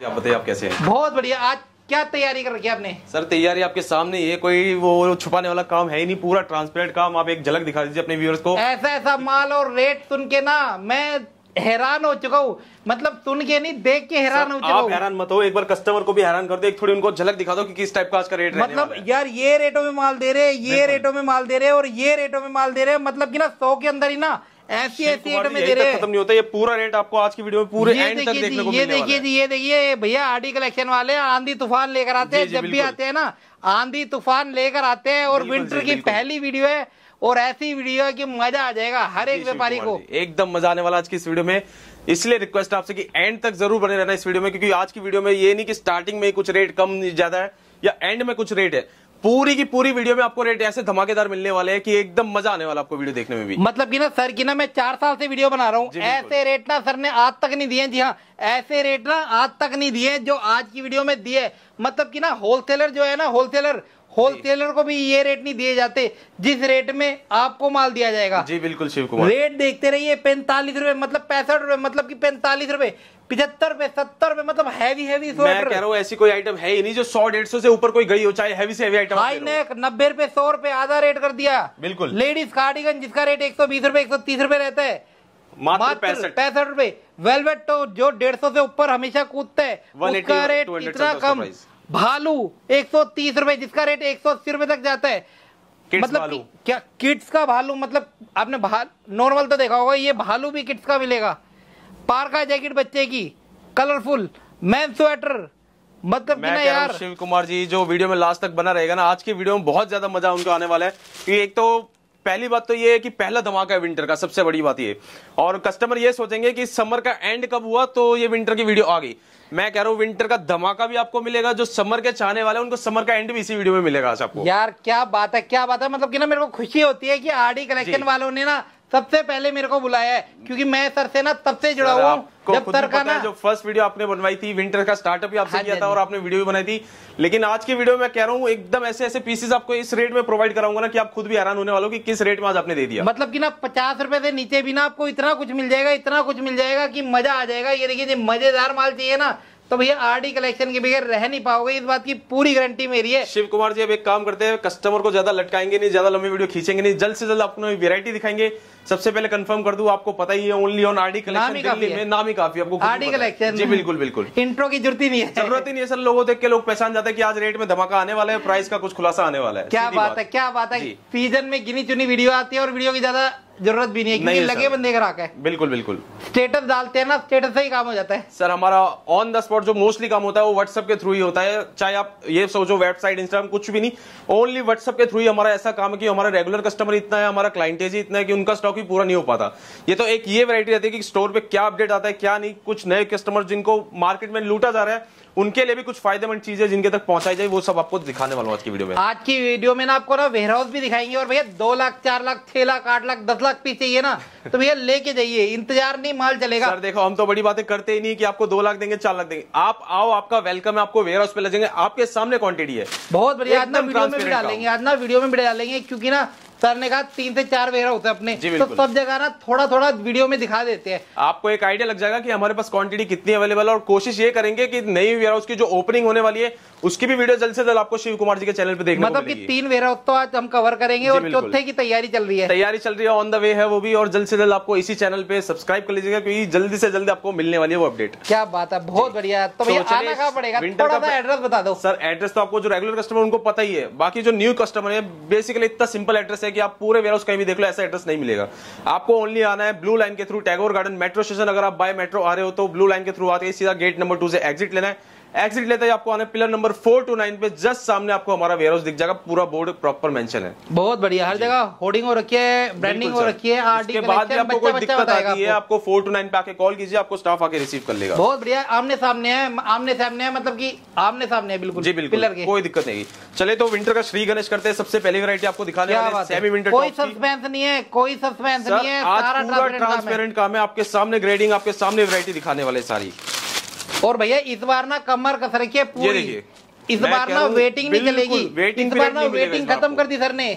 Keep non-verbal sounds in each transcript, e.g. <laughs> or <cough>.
आप बताइए आप कैसे हैं? बहुत बढ़िया। आज क्या तैयारी कर रखी है आपने? सर तैयारी आपके सामने ही है कोई वो छुपाने वाला काम है ही नहीं पूरा ट्रांसपेरेंट काम। आप एक झलक दिखा दीजिए अपने व्यूअर्स को। ऐसा ऐसा माल और रेट सुन के ना मैं हैरान हो चुका हूँ। मतलब सुन के नहीं देख के हैरान हो चुका आप हूँ। हैरान मत हो एक बार कस्टमर को भी हैरान कर दो एक थोड़ी उनको झलक दिखा दो कि किस टाइप का आज का रेट मतलब। यार ये रेटों में माल दे रहे हैं ये। रेटों में माल दे रहे हैं और ये रेटों में माल दे रहे हैं। मतलब कि ना सौ के अंदर ही ना में दे रहे हैं खत्म नहीं होता ये पूरा रेट आपको आज की वीडियो में पूरे एंड तक देखने को ये देखिए जी ये देखिए भैया आरडी कलेक्शन वाले आंधी तूफ़ान लेकर आते हैं जब भी आते हैं ना आंधी तूफ़ान लेकर आते हैं और विंटर की पहली वीडियो है और ऐसी वीडियो है कि मज़ा आ जाएगा हर एक व्यापारी को। एकदम मज़ा आने वाला आज की इस वीडियो में। इसलिए रिक्वेस्ट आपसे कि एंड तक ज़रूर बने रहना इस वीडियो में क्योंकि आज की वीडियो में ये नहीं कि स्टार्टिंग में कुछ रेट कम ज़्यादा है या एंड में कुछ रेट है। पूरी की पूरी वीडियो में आपको रेट ऐसे धमाकेदार मिलने वाले हैं कि एकदम मज़ा आने वाला आपको वीडियो देखने में भी। मतलब कि ना सर की ना मैं चार साल से वीडियो बना रहा हूँ। ऐसे रेट ना सर ने आज तक नहीं दिए जी हाँ ऐसे रेट ना आज तक नहीं दिए जो आज की वीडियो में दिए मतलब कि ना होलसेलर जो है ना होलसेलर होलसेलर को भी ये रेट नहीं दिए जाते जिस रेट में आपको माल दिया जाएगा। जी बिल्कुल शिव कुमार। रेट देखते रहिए पैंतालीस रुपए मतलब पैंसठ रुपए मतलब कि पैंतालीस रुपए पिछहत्तर रुपए सत्तर रुपए मतलब हैवी हैवी मैं कह रहा हूँ ऐसी कोई आइटम है ही नहीं जो सौ डेढ़ सौ से ऊपर कोई गई हो चाहे हैवी से हैवी आइटम हाई नेक नब्बे रुपए सौ रुपए आधा रेट कर दिया। बिल्कुल। लेडीज़ कार्डिगन जिसका रेट एक सौ बीस रुपए एक सौ तीस रुपए रहता है मात्र पैंसठ। पैंसठ रुपए। वेलवेट तो जो डेढ़ सौ से ऊपर हमेशा कूदता है उसका रेट इतना कम। भालू एक सौ तीस रुपए जिसका रेट एक सौ अस्सी रुपए तक जाता है। Kids मतलब भालू। कि- क्या किड्स का भालू मतलब आपने भाल नॉर्मल तो देखा होगा ये भालू भी किड्स का मिलेगा। पार्का जैकेट बच्चे की कलरफुल मैन स्वेटर मतलब मैं ना कह यार। शिव कुमार जी जो वीडियो में लास्ट तक बना रहेगा ना आज की वीडियो में बहुत ज़्यादा मज़ा उनको आने वाला है। क्योंकि एक तो पहली बात तो ये है कि पहला धमाका है विंटर का सबसे बड़ी बात ये। और कस्टमर ये सोचेंगे कि समर का एंड कब हुआ तो ये विंटर की वीडियो आ गई। मैं कह रहा हूँ विंटर का धमाका भी आपको मिलेगा जो समर के चाहने वाले उनको समर का एंड भी इसी वीडियो में मिलेगा आपको। यार क्या बात है क्या बात है? मतलब की ना मेरे को खुशी होती है की आरडी कलेक्शन वालों ने ना सबसे पहले मेरे को बुलाया है क्योंकि मैं सर से ना तब से जुड़ा हुआ हूँ। आपको खुद भी पता है जो फ़र्स्ट वीडियो आपने बनवाई थी विंटर का स्टार्टअप भी आपसे हाँ किया था हाँ और आपने वीडियो भी बनाई थी। लेकिन आज की वीडियो में कह रहा हूँ एकदम ऐसे ऐसे पीसेस आपको इस रेट में प्रोवाइड कराऊँगा ना कि आप खुद भी हैरान होने वालों की किस रेट में आज आपने दे दिया। मतलब की ना पचास रुपए से नीचे भी ना आपको इतना कुछ मिल जाएगा इतना कुछ मिल जाएगा की मज़ा आ जाएगा। ये देखिए मज़ेदार माल चाहिए ना। तो भैया आरडी कलेक्शन के बगैर रह नहीं पाओगे इस बात की पूरी गारंटी मेरी है। शिव कुमार जी अब एक काम करते हैं कस्टमर को ज़्यादा लटकाएँगे नहीं ज़्यादा लंबी वीडियो खींचेंगे नहीं जल्द से जल्द आपको वेरायटी दिखाएँगे। सबसे पहले कंफर्म कर दूँ आपको पता ही है ओनली ऑन आरडी नाम कलेक्शन काफ़ी दिल्ली। में नाम ही काफ़ी आपको आरडी कलेक्शन जी बिल्कुल बिल्कुल। इंट्रो की ज़रूरत ही नहीं है। ज़रूरत ही नहीं है सर लोगों देख के लोग पहचान जाते हैं कि आज रेट में धमाका आने वाला है प्राइस का कुछ खुलासा आने वाला है। क्या बात है क्या बात है। सीज़न में गिनी चुनी वीडियो आती है और वीडियो की ज़्यादा ज़रूरत भी नहीं है क्योंकि लगे बंदे ग्राहक है बिल्कुल बिल्कुल। स्टेटस डालते हैं ना स्टेटस से ही काम हो जाता है। सर हमारा ऑन द स्पॉट जो मोस्टली काम होता है वो व्हाट्सएप के थ्रू ही होता है। चाहे आप ये सोचो वेबसाइट इंस्टाग्राम कुछ भी नहीं ओनली व्हाट्सएप के थ्रू ही हमारा ऐसा काम है कि हमारा रेगुलर कस्टमर इतना है हमारा क्लाइंटेज ही इतना है कि उनका स्टॉक ही पूरा नहीं हो पाता। ये तो एक ये वैरायटी रहती है कि स्टोर पे क्या अपडेट आता है क्या नहीं कुछ नए कस्टमर जिनको मार्केट में लूटा जा रहा है उनके लिए भी कुछ फ़ायदेमंद चीज़ें जिनके तक पहुंचाई जाए वो सब आपको दिखाने वाला हूँ आज की वीडियो में। आज की वीडियो में ना आपको ना वेयर हाउस भी दिखाएँगे और भैया दो लाख चार लाख छह लाख आठ लाख दस लाख पीस चाहिए ना तो भैया लेके जाइए इंतज़ार नहीं माल चलेगा। सर देखो हम तो बड़ी बातें करते ही नहीं कि आपको दो लाख देंगे चार लाख देंगे। आप आओ आपका वेलकम है आपको वेयर हाउस पे ले जाएँगे आपके सामने क्वांटिटी है। बहुत बढ़िया आज ना वीडियो में भी डालेंगे आज ना वीडियो में भी डालेंगे क्योंकि ना सर ने कहा तीन से चार वेयर हाउस है अपने। तो सब जगह ना थोड़ा थोड़ा वीडियो में दिखा देते हैं। आपको एक आइडिया लग जाएगा कि हमारे पास क्वांटिटी कितनी अवेलेबल है और कोशिश ये करेंगे कि नई वेयर हाउस की जो ओपनिंग होने वाली है उसकी भी वीडियो जल्द से जल्द आपको शिव कुमार जी के चैनल पे देखने मतलब की तीन वेयर हाउस तो आज हम कवर करेंगे और चौथे की तैयारी चल रही है। तैयारी चल रही है ऑन द वे है वो भी और जल्द से जल्द आपको इसी चैनल पे सब्सक्राइब कर लीजिएगा क्योंकि जल्दी से जल्दी आपको मिलने वाली है वो अपडेट क्या बात है बहुत बढ़िया। तो भैया आना कहाँ पड़ेगा? थोड़ा सा एड्रेस बता दो। सर एड्रेस तो आपको जो रेगुलर कस्टमर उनको पता ही है। बाकी जो न्यू कस्टमर है बेसिकली इतना सिंपल एड्रेस है कि आप पूरे वेयर कहीं भी देख लो, ऐसा एड्रेस नहीं मिलेगा। आपको ओनली आना है ब्लू लाइन के through Tagore garden metro station अगर आप बाय मेट्रो आ रहे हो तो ब्लू लाइन के थ्रू आते सीधा गेट नंबर टू से एग्जिट लेना है। एग्जिट लेते ही आपको आना pillar number four two nine पे जस्ट सामने आपको हमारा वेयर हाउस दिख जाएगा। पूरा बोर्ड प्रॉपर मेंशन है। बहुत बढ़िया हर जगह होर्डिंग हो रखी है ब्रांडिंग हो रखी है आरडी बाद भी आपको कोई दिक्कत आती है आपको। फोर टू नाइन पे आके कॉल कीजिए आपको स्टाफ आके रिसीव कर लेगा। बहुत बढ़िया आमने सामने है आमने सामने है मतलब कि आमने सामने है बिल्कुल जी बिल्कुल। पिलर के। कोई दिक्कत नहीं। चले तो विंटर का श्री गणेश करते हैं सबसे पहली वैरायटी आपको दिखाने सेमी विंटर कोई सस्पेंस नहीं है कोई सस्पेंस नहीं है सारा ट्रांसपेरेंट काम है। आपके सामने ग्रेडिंग आपके सामने वैरायटी दिखाने वाले सारी। और भैया इस बार ना कमर कस रखी है पूरी। इस बार ना वेटिंग नहीं चलेगी। waiting इस बार ना वेटिंग खत्म कर दी सर ने।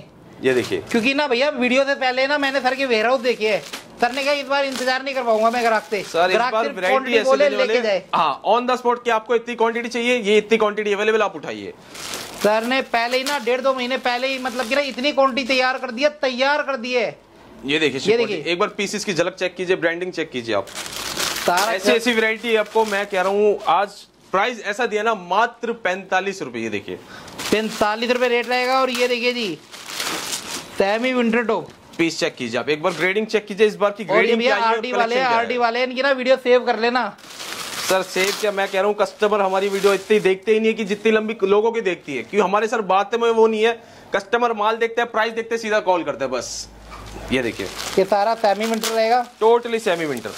ये देखिए। क्योंकि ना भैया वीडियो से पहले ना मैंने सर के वेयर हाउस देखे है। सर ने कहा इस बार इंतज़ार नहीं कर पाऊँगा मैं ग्राहक से। सर इस बार वैरायटी बोले लेके जाए। हाँ ऑन द स्पॉट की आपको इतनी क्वांटिटी चाहिए ये इतनी क्वांटिटी अवेलेबल आप उठाइए। सर ने पहले ही ना डेढ़ दो महीने पहले ही मतलब कि ना इतनी क्वांटिटी तैयार कर दिया तैयार कर दिए ये देखिए ये देखिए। एक बार पीसेस की झलक चेक कीजिए ब्रांडिंग चेक कीजिए आप। सारा ऐसी ऐसी वैरायटी आपको मैं कह रहा हूँ आज प्राइस ऐसा दिया ना मात्र पैंतालीस रुपए ये देखिए। पैंतालीस रुपए रेट रहेगा और ये देखिए जी semi winter top piece check कीजिए आप एक बार ग्रेडिंग चेक कीजिए इस बार की ग्रेडिंग क्या आरडी वाले क्या आरडी वाले इनकी ना वीडियो सेव कर लेना। सर सेव क्या मैं कह रहा हूँ कस्टमर हमारी वीडियो इतनी देखते ही नहीं है कि जितनी लंबी लोगों की देखती है। क्योंकि हमारे सर बात में वो नहीं है कस्टमर माल देखते हैं प्राइस देखते हैं सीधा कॉल करते हैं बस। ये देखिए। ये सारा सेमी विंटर रहेगा। टोटली सेमी विंटर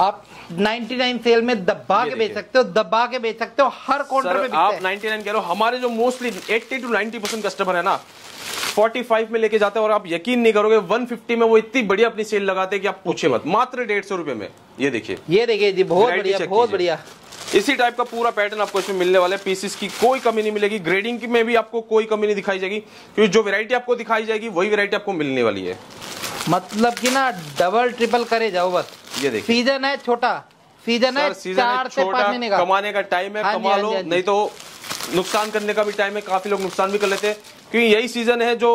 आप 99 सेल में दबा के बेच सकते हो दबा के बेच सकते हो हर काउंटर सर पे आप 99 कह रहे हो हमारे जो मोस्टली 80 टू 90 परसेंट कस्टमर है ना 45 में लेके जाते हैं और आप यकीन नहीं करोगे 150 में वो इतनी बढ़िया अपनी सेल लगाते हैं कि आप पूछे मत। मात्र डेढ़ सौ रुपए में ये देखिए। ये देखिए जी बहुत बढ़िया बहुत बढ़िया। इसी टाइप का पूरा पैटर्न आपको इसमें मिलने वाला है। पीसेस की कोई कमी नहीं मिलेगी ग्रेडिंग की में भी आपको कोई कमी नहीं दिखाई जाएगी क्योंकि जो वेरायटी आपको दिखाई जाएगी वही वेरायटी आपको मिलने वाली है। मतलब कि ना डबल ट्रिपल करे जाओ बस। ये देखिए। सीज़न है छोटा। सीज़न है सीज़न है चार से पाँच महीने का। कमाने का टाइम है हाँ कमा हाँ लो हाँ नहीं तो नुकसान करने का भी टाइम है काफ़ी लोग नुकसान भी कर लेते हैं। क्योंकि यही सीज़न है जो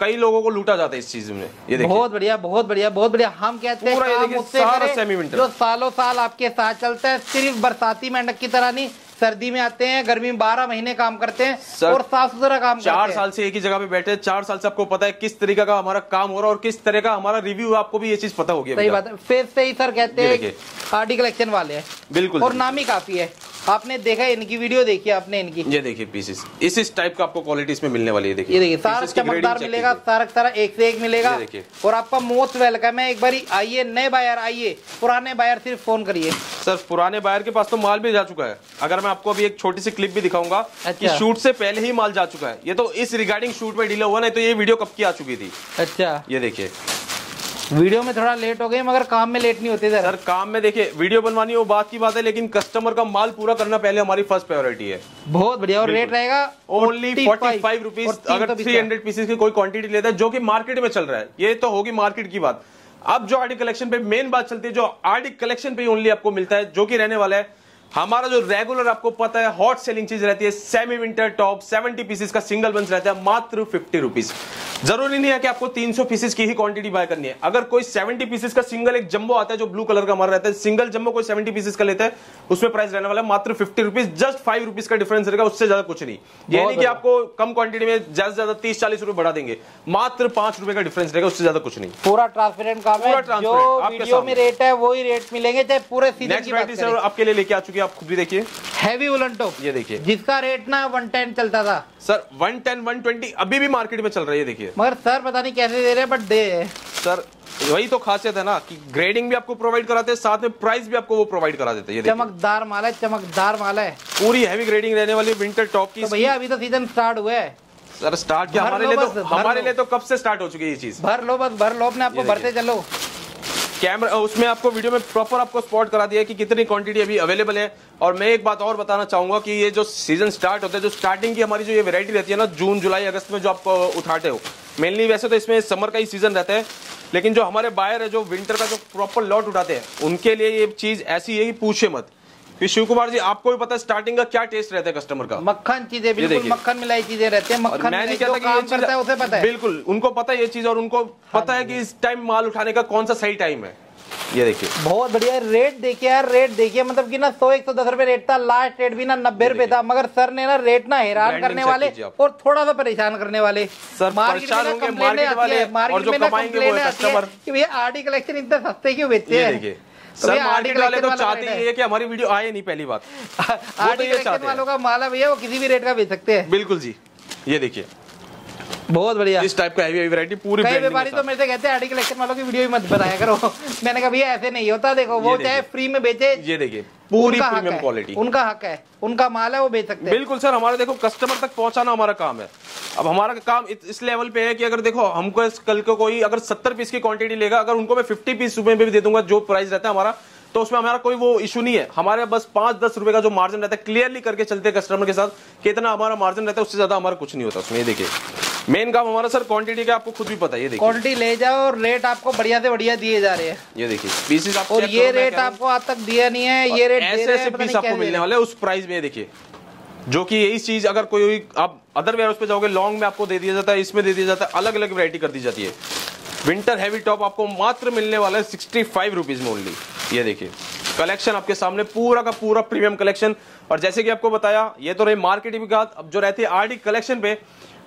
कई लोगों को लूटा जाता है इस चीज़ में। ये देखिए। बहुत बढ़िया बहुत बढ़िया बहुत बढ़िया। हम कहते हैं। जो सालों साल आपके साथ चलता है सिर्फ़ बरसाती मेंढक की तरह नहीं सर्दी में आते हैं गर्मी में बारह महीने काम करते हैं सर, और साफ़ सुथरा काम चार करते हैं। साल से एक ही जगह पे बैठे हैं चार साल से आपको पता है किस तरीके का हमारा काम हो रहा है और किस तरह का हमारा रिव्यू आपको भी ये चीज़ पता होगी सही बात है। फेस से ही सर कहते हैं आर्टिकल कलेक्शन वाले हैं। बिल्कुल और नाम ही काफ़ी है। आपने देखा इनकी वीडियो देखी आपने इनकी? ये देखिए पीसेस इस इस टाइप का आपको क्वालिटी इसमें मिलने वाली है देखिए। ये देखिए सारा की चमकदार मिलेगा। सारा सारा एक से एक मिलेगा। देखिए। और आपका मोस्ट वेलकम है एक बार आइए नए बायर आइए पुराने बायर सिर्फ़ फ़ोन करिए। सर पुराने बायर के पास तो माल भी जा चुका है। अगर मैं आपको अभी एक छोटी सी क्लिप भी दिखाऊँगा कि अच्छा। शूट से पहले ही माल जा चुका है। ये तो इस रिगार्डिंग शूट में डीले हुआ नहीं तो ये वीडियो कब की आ चुकी थी? अच्छा। ये देखिए। वीडियो में थोड़ा लेट हो गए मगर काम में लेट नहीं होते सर सर काम में देखिए वीडियो बनवानी वो बात की बात है लेकिन कस्टमर का माल पूरा करना पहले हमारी फ़र्स्ट प्रायोरिटी है। बहुत बढ़िया और रेट रहेगा ओनली फोर्टी फाइव रुपीज़ अगर थ्री हंड्रेड पीसेस की कोई क्वांटिटी लेता है जो कि मार्केट में चल रहा है ये तो होगी मार्केट की बात। अब जो आर्टिक कलेक्शन पे मेन बात चलती है जो आर्टिक कलेक्शन पे ओनली आपको मिलता है जो कि रहने वाला है हमारा जो रेगुलर आपको पता है हॉट सेलिंग चीज़ रहती है सेमी विंटर टॉप 70 पीसेस का सिंगल बंस रहता है मात्र 50 रुपीस ज़रूरी नहीं है कि आपको 300 पीसेस की ही क्वांटिटी बाय करनी है। अगर कोई 70 पीसेस का सिंगल एक जंबो आता है जो ब्लू कलर का हमारा रहता है सिंगल जंबो कोई 70 पीसेस का लेता है उसमें प्राइस रहने वाला है मात्र fifty rupees just five rupees का डिफरेंस रहेगा उससे ज़्यादा कुछ नहीं। ये नहीं कि आपको कम क्वांटिटी में ज़्यादा से ज़्यादा तीस चालीस रुपए बढ़ा देंगे। मात्र पाँच रुपए का डिफरेंस रहेगा उससे ज़्यादा कुछ नहीं। पूरा ट्रांसपेरेंट काम पूरा है जो आपके वीडियो में रेट है वही रेट मिलेंगे चाहे पूरे आपके लिए लेके आ चुकी है आप खुद भी देखिए। हैवी वुलन टॉप ये देखिए। जिसका रेट ना वन टेन चलता था। सर 110 120 अभी भी मार्केट में चल रही है देखिए। मगर सर पता नहीं कैसे दे रहे हैं बट दे। सर वही तो खासियत है ना कि ग्रेडिंग भी आपको प्रोवाइड कराते हैं साथ में प्राइस भी आपको वो प्रोवाइड करा देते हैं चमकदार माल है चमकदार माल है। पूरी हैवी ग्रेडिंग रहने वाली विंटर टॉप की तो भैया अभी तो सीज़न स्टार्ट हुआ है। सर स्टार्ट किया? हमारे लिए तो हमारे लिए तो कब से स्टार्ट हो चुकी है ये चीज़? भर लो बस भर लो अपने आपको भरते चलो। कैमरा उसमें आपको वीडियो में प्रॉपर आपको स्पॉट करा दिया कि कितनी क्वांटिटी अभी अवेलेबल है। और मैं एक बात और बताना चाहूँगा कि ये जो सीज़न स्टार्ट होता है, जो स्टार्टिंग की हमारी जो ये वैरायटी रहती है ना जून जुलाई अगस्त में जो आप उठाते हो मेनली वैसे तो इसमें समर का ही सीज़न रहता है, लेकिन जो हमारे बायर है, जो विंटर का जो प्रॉपर लॉट उठाते हैं, उनके लिए ये चीज़ ऐसी है कि पूछे मत। कि शिव कुमार जी आपको भी पता है स्टार्टिंग का क्या टेस्ट रहता है कस्टमर का? मक्खन चीज़ें बिल्कुल मक्खन मिलाई चीज़ें रहते हैं। मक्खन मैं नहीं कहता कि ये चीज़ है उसे पता है। बिल्कुल उनको पता है ये चीज़ और उनको पता है कि इस टाइम माल उठाने का कौन सा सही टाइम है। ये देखिए। बहुत बढ़िया रेट देखिए यार रेट देखिए मतलब कि ना सौ एक सौ दस रुपए रेट था लास्ट रेट भी ना नब्बे रुपए था मगर सर ने ना रेट ना हैरान करने वाले और थोड़ा सा परेशान करने वाले। सर, मार्केट में ना कंप्लेनें आती है, मार्केट में ना है कंप्लेनें आती है कि भैया आरडी कलेक्शन इतना सस्ते क्यों बेचते हैं? सर मार्केट वाले तो चाहते ही है। कि हमारी वीडियो आए नहीं पहली बात। <laughs> वो तो ये चाहते वालों का माल भैया वो किसी भी रेट का बेच सकते हैं। बिल्कुल जी। ये देखिए। बहुत बढ़िया। इस टाइप का हैवी वैरायटी पूरी कई व्यापारी तो मेरे से कहते हैं आरडी कलेक्शन वालों की वीडियो ही मत बनाया करो। <laughs> मैंने कहा भैया ऐसे नहीं होता। देखो वो चाहे फ्री में बेचे ये देखिए पूरी प्रीमियम क्वालिटी उनका हक है। उनका माल है वो बेच सकते हैं। बिल्कुल सर हमारा देखो कस्टमर तक पहुंचाना हमारा काम है। अब हमारा काम इस लेवल पे है कि अगर देखो हमको कल को कोई अगर सत्तर पीस की क्वांटिटी लेगा अगर उनको मैं फिफ्टी पीस में भी दे दूँगा जो प्राइस रहता है हमारा तो उसमें हमारा कोई वो इशू नहीं है। हमारे बस पाँच दस रुपए का जो मार्जिन रहता है क्लियरली करके चलते हैं कस्टमर के साथ कि इतना हमारा मार्जिन रहता है उससे ज़्यादा हमारा कुछ नहीं होता। उसमें ये देखिए। मेन काम हमारा सर क्वांटिटी का आपको खुद भी पता है ये देखिए। क्वांटिटी ले जाओ और रेट आपको बढ़िया से बढ़िया दिए जा रहे हैं। ये देखिए पीसेस आप और ये रेट। आपको आज तक दिया नहीं है ये रेट ऐसे ऐसे पीस आपको मिलने वाले उस प्राइस में देखिए। जो कि यही चीज़ अगर कोई आप अदर वेयर पे जाओगे लॉन्ग में आपको दे दिया जाता है इसमें दे दिया जाता है अलग अलग वैरायटी कर दी जाती है। विंटर हैवी टॉप आपको मात्र मिलने वाला है सिक्सटी फाइव रुपीज़ में ओनली ये देखिए। कलेक्शन आपके सामने, पूरा का पूरा प्रीमियम कलेक्शन। और जैसे कि आपको बताया, ये तो रही मार्केट की बात। अब जो रहती है आरडी कलेक्शन पे,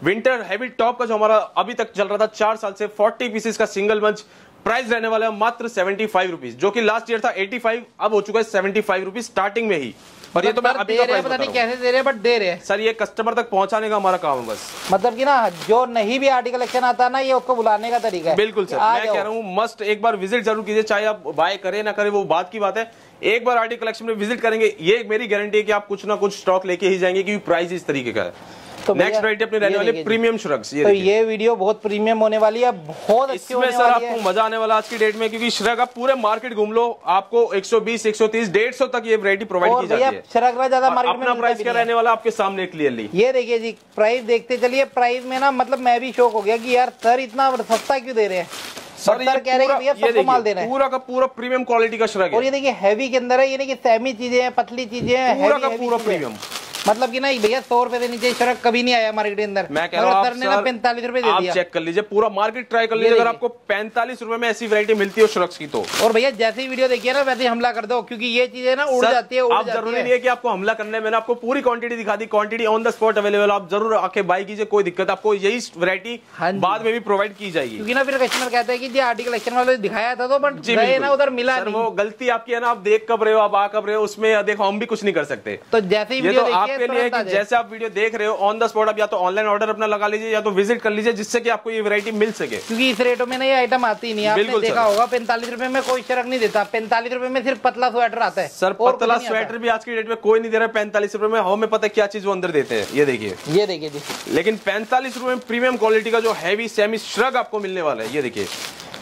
विंटर हैवी टॉप का जो हमारा अभी तक चल रहा था चार साल से 40 पीसेस का सिंगल मंच प्राइस रहने वाला है मात्र सेवेंटी फाइव रुपीज़ जो कि लास्ट ईयर था 85 अब हो चुका है सेवेंटी फाइव रुपीज़ स्टार्टिंग में ही। और ये तो मैं अभी दे रहे पता नहीं कैसे दे रहे बट दे रहे हैं। सर ये कस्टमर तक पहुँचाने का हमारा काम है बस। मतलब कि ना जो नहीं भी आर्टिकल कलेक्शन आता ना ये उसको बुलाने का तरीका है। बिल्कुल सर मैं कह रहा हूँ मस्ट एक बार विज़िट ज़रूर कीजिए चाहे आप बाय करें ना करें वो बात की बात है। एक बार आर्टिकल कलेक्शन में विज़िट करेंगे ये मेरी गारंटी है कि आप कुछ ना कुछ स्टॉक लेके ही जाएँगे क्योंकि प्राइस इस तरीके का है। तो नेक्स्ट वैरायटी अपनी रहने ये वाली प्रीमियम श्रग्स ये तो ये वीडियो बहुत प्रीमियम होने वाली है बहुत अच्छी इसमें होने सर आपको मज़ा आने वाला आज की डेट में क्योंकि श्रग आप पूरे मार्केट घूम लो आपको 120 130 150 तक ये वैरायटी प्रोवाइड की जाती भैया है। शरकरा ज़्यादा मार्केट में अपना प्राइस क्या रहने वाला आपके सामने क्लियरली ये देखिए जी प्राइस देखते चलिए। प्राइस में ना मतलब मैं भी शौक हो गया कि यार सर इतना सस्ता क्यों दे रहे हैं? सर सर कह रहे हैं भैया सबको माल देना है। पूरा का पूरा प्रीमियम क्वालिटी का श्रग और ये देखिए हैवी के अंदर है ये नहीं कि सेमी चीज़ें हैं पतली चीज़ें हैं पूरा का पूरा प्रीमियम मतलब कि ना भैया सौ रुपए से नीचे शरक कभी नहीं आया मार्केट के अंदर। मैं कह रहा हूँ ने पैंतालीस रुपए दे आप चेक कर लीजिए पूरा मार्केट ट्राई कर लीजिए अगर आपको पैंतालीस रुपए में ऐसी वैरायटी मिलती है श्रग्स की तो। और भैया जैसे ही वीडियो देखिए ना वैसे हमला कर दो क्योंकि ये चीज़ें ना उड़ जाती है आप ज़रूरी नहीं है कि आपको हमला करना है मैंने आपको पूरी क्वांटिटी दिखा दी quantity on the spot available आप ज़रूर आके बाई कीजिए कोई दिक्कत आपको यही वैरायटी हाँ बाद में भी प्रोवाइड की जाएगी। क्योंकि ना फिर कस्टमर कहते हैं कि जी आर्टिकल कलेक्शन वाले दिखाया था तो बट गए ना उधर मिला नहीं। वो गलती आपकी है ना आप देख कब रहे हो आप आ कब रहे हो उसमें देखो हम भी कुछ नहीं कर सकते। तो जैसे ही वीडियो तो देखिए आपके लिए कि जैसे आप वीडियो देख रहे हो ऑन द स्पॉट आप या तो ऑनलाइन ऑर्डर अपना लगा लीजिए या तो विज़िट कर लीजिए जिससे कि आपको ये वैरायटी मिल सके। क्योंकि इस रेटों में ना ये आइटम आती ही। नहीं आपने देखा होगा पैंतालीस रुपए में कोई शरक नहीं देता। पैंतालीस रुपए में सिर्फ़ पतला स्वेटर आता है। सर पतला स्वेटर भी आज की डेट में कोई नहीं दे रहा है। पैंतालीस रुपए में हमें पता है क्या चीज़ वो अंदर देते हैं। ये देखिए। ये देखिए लेकिन पैंतालीस रुपए में प्रीमियम क्वालिटी का जो हैवी सेमी श्रग आपको मिलने वाला है। ये देखिए।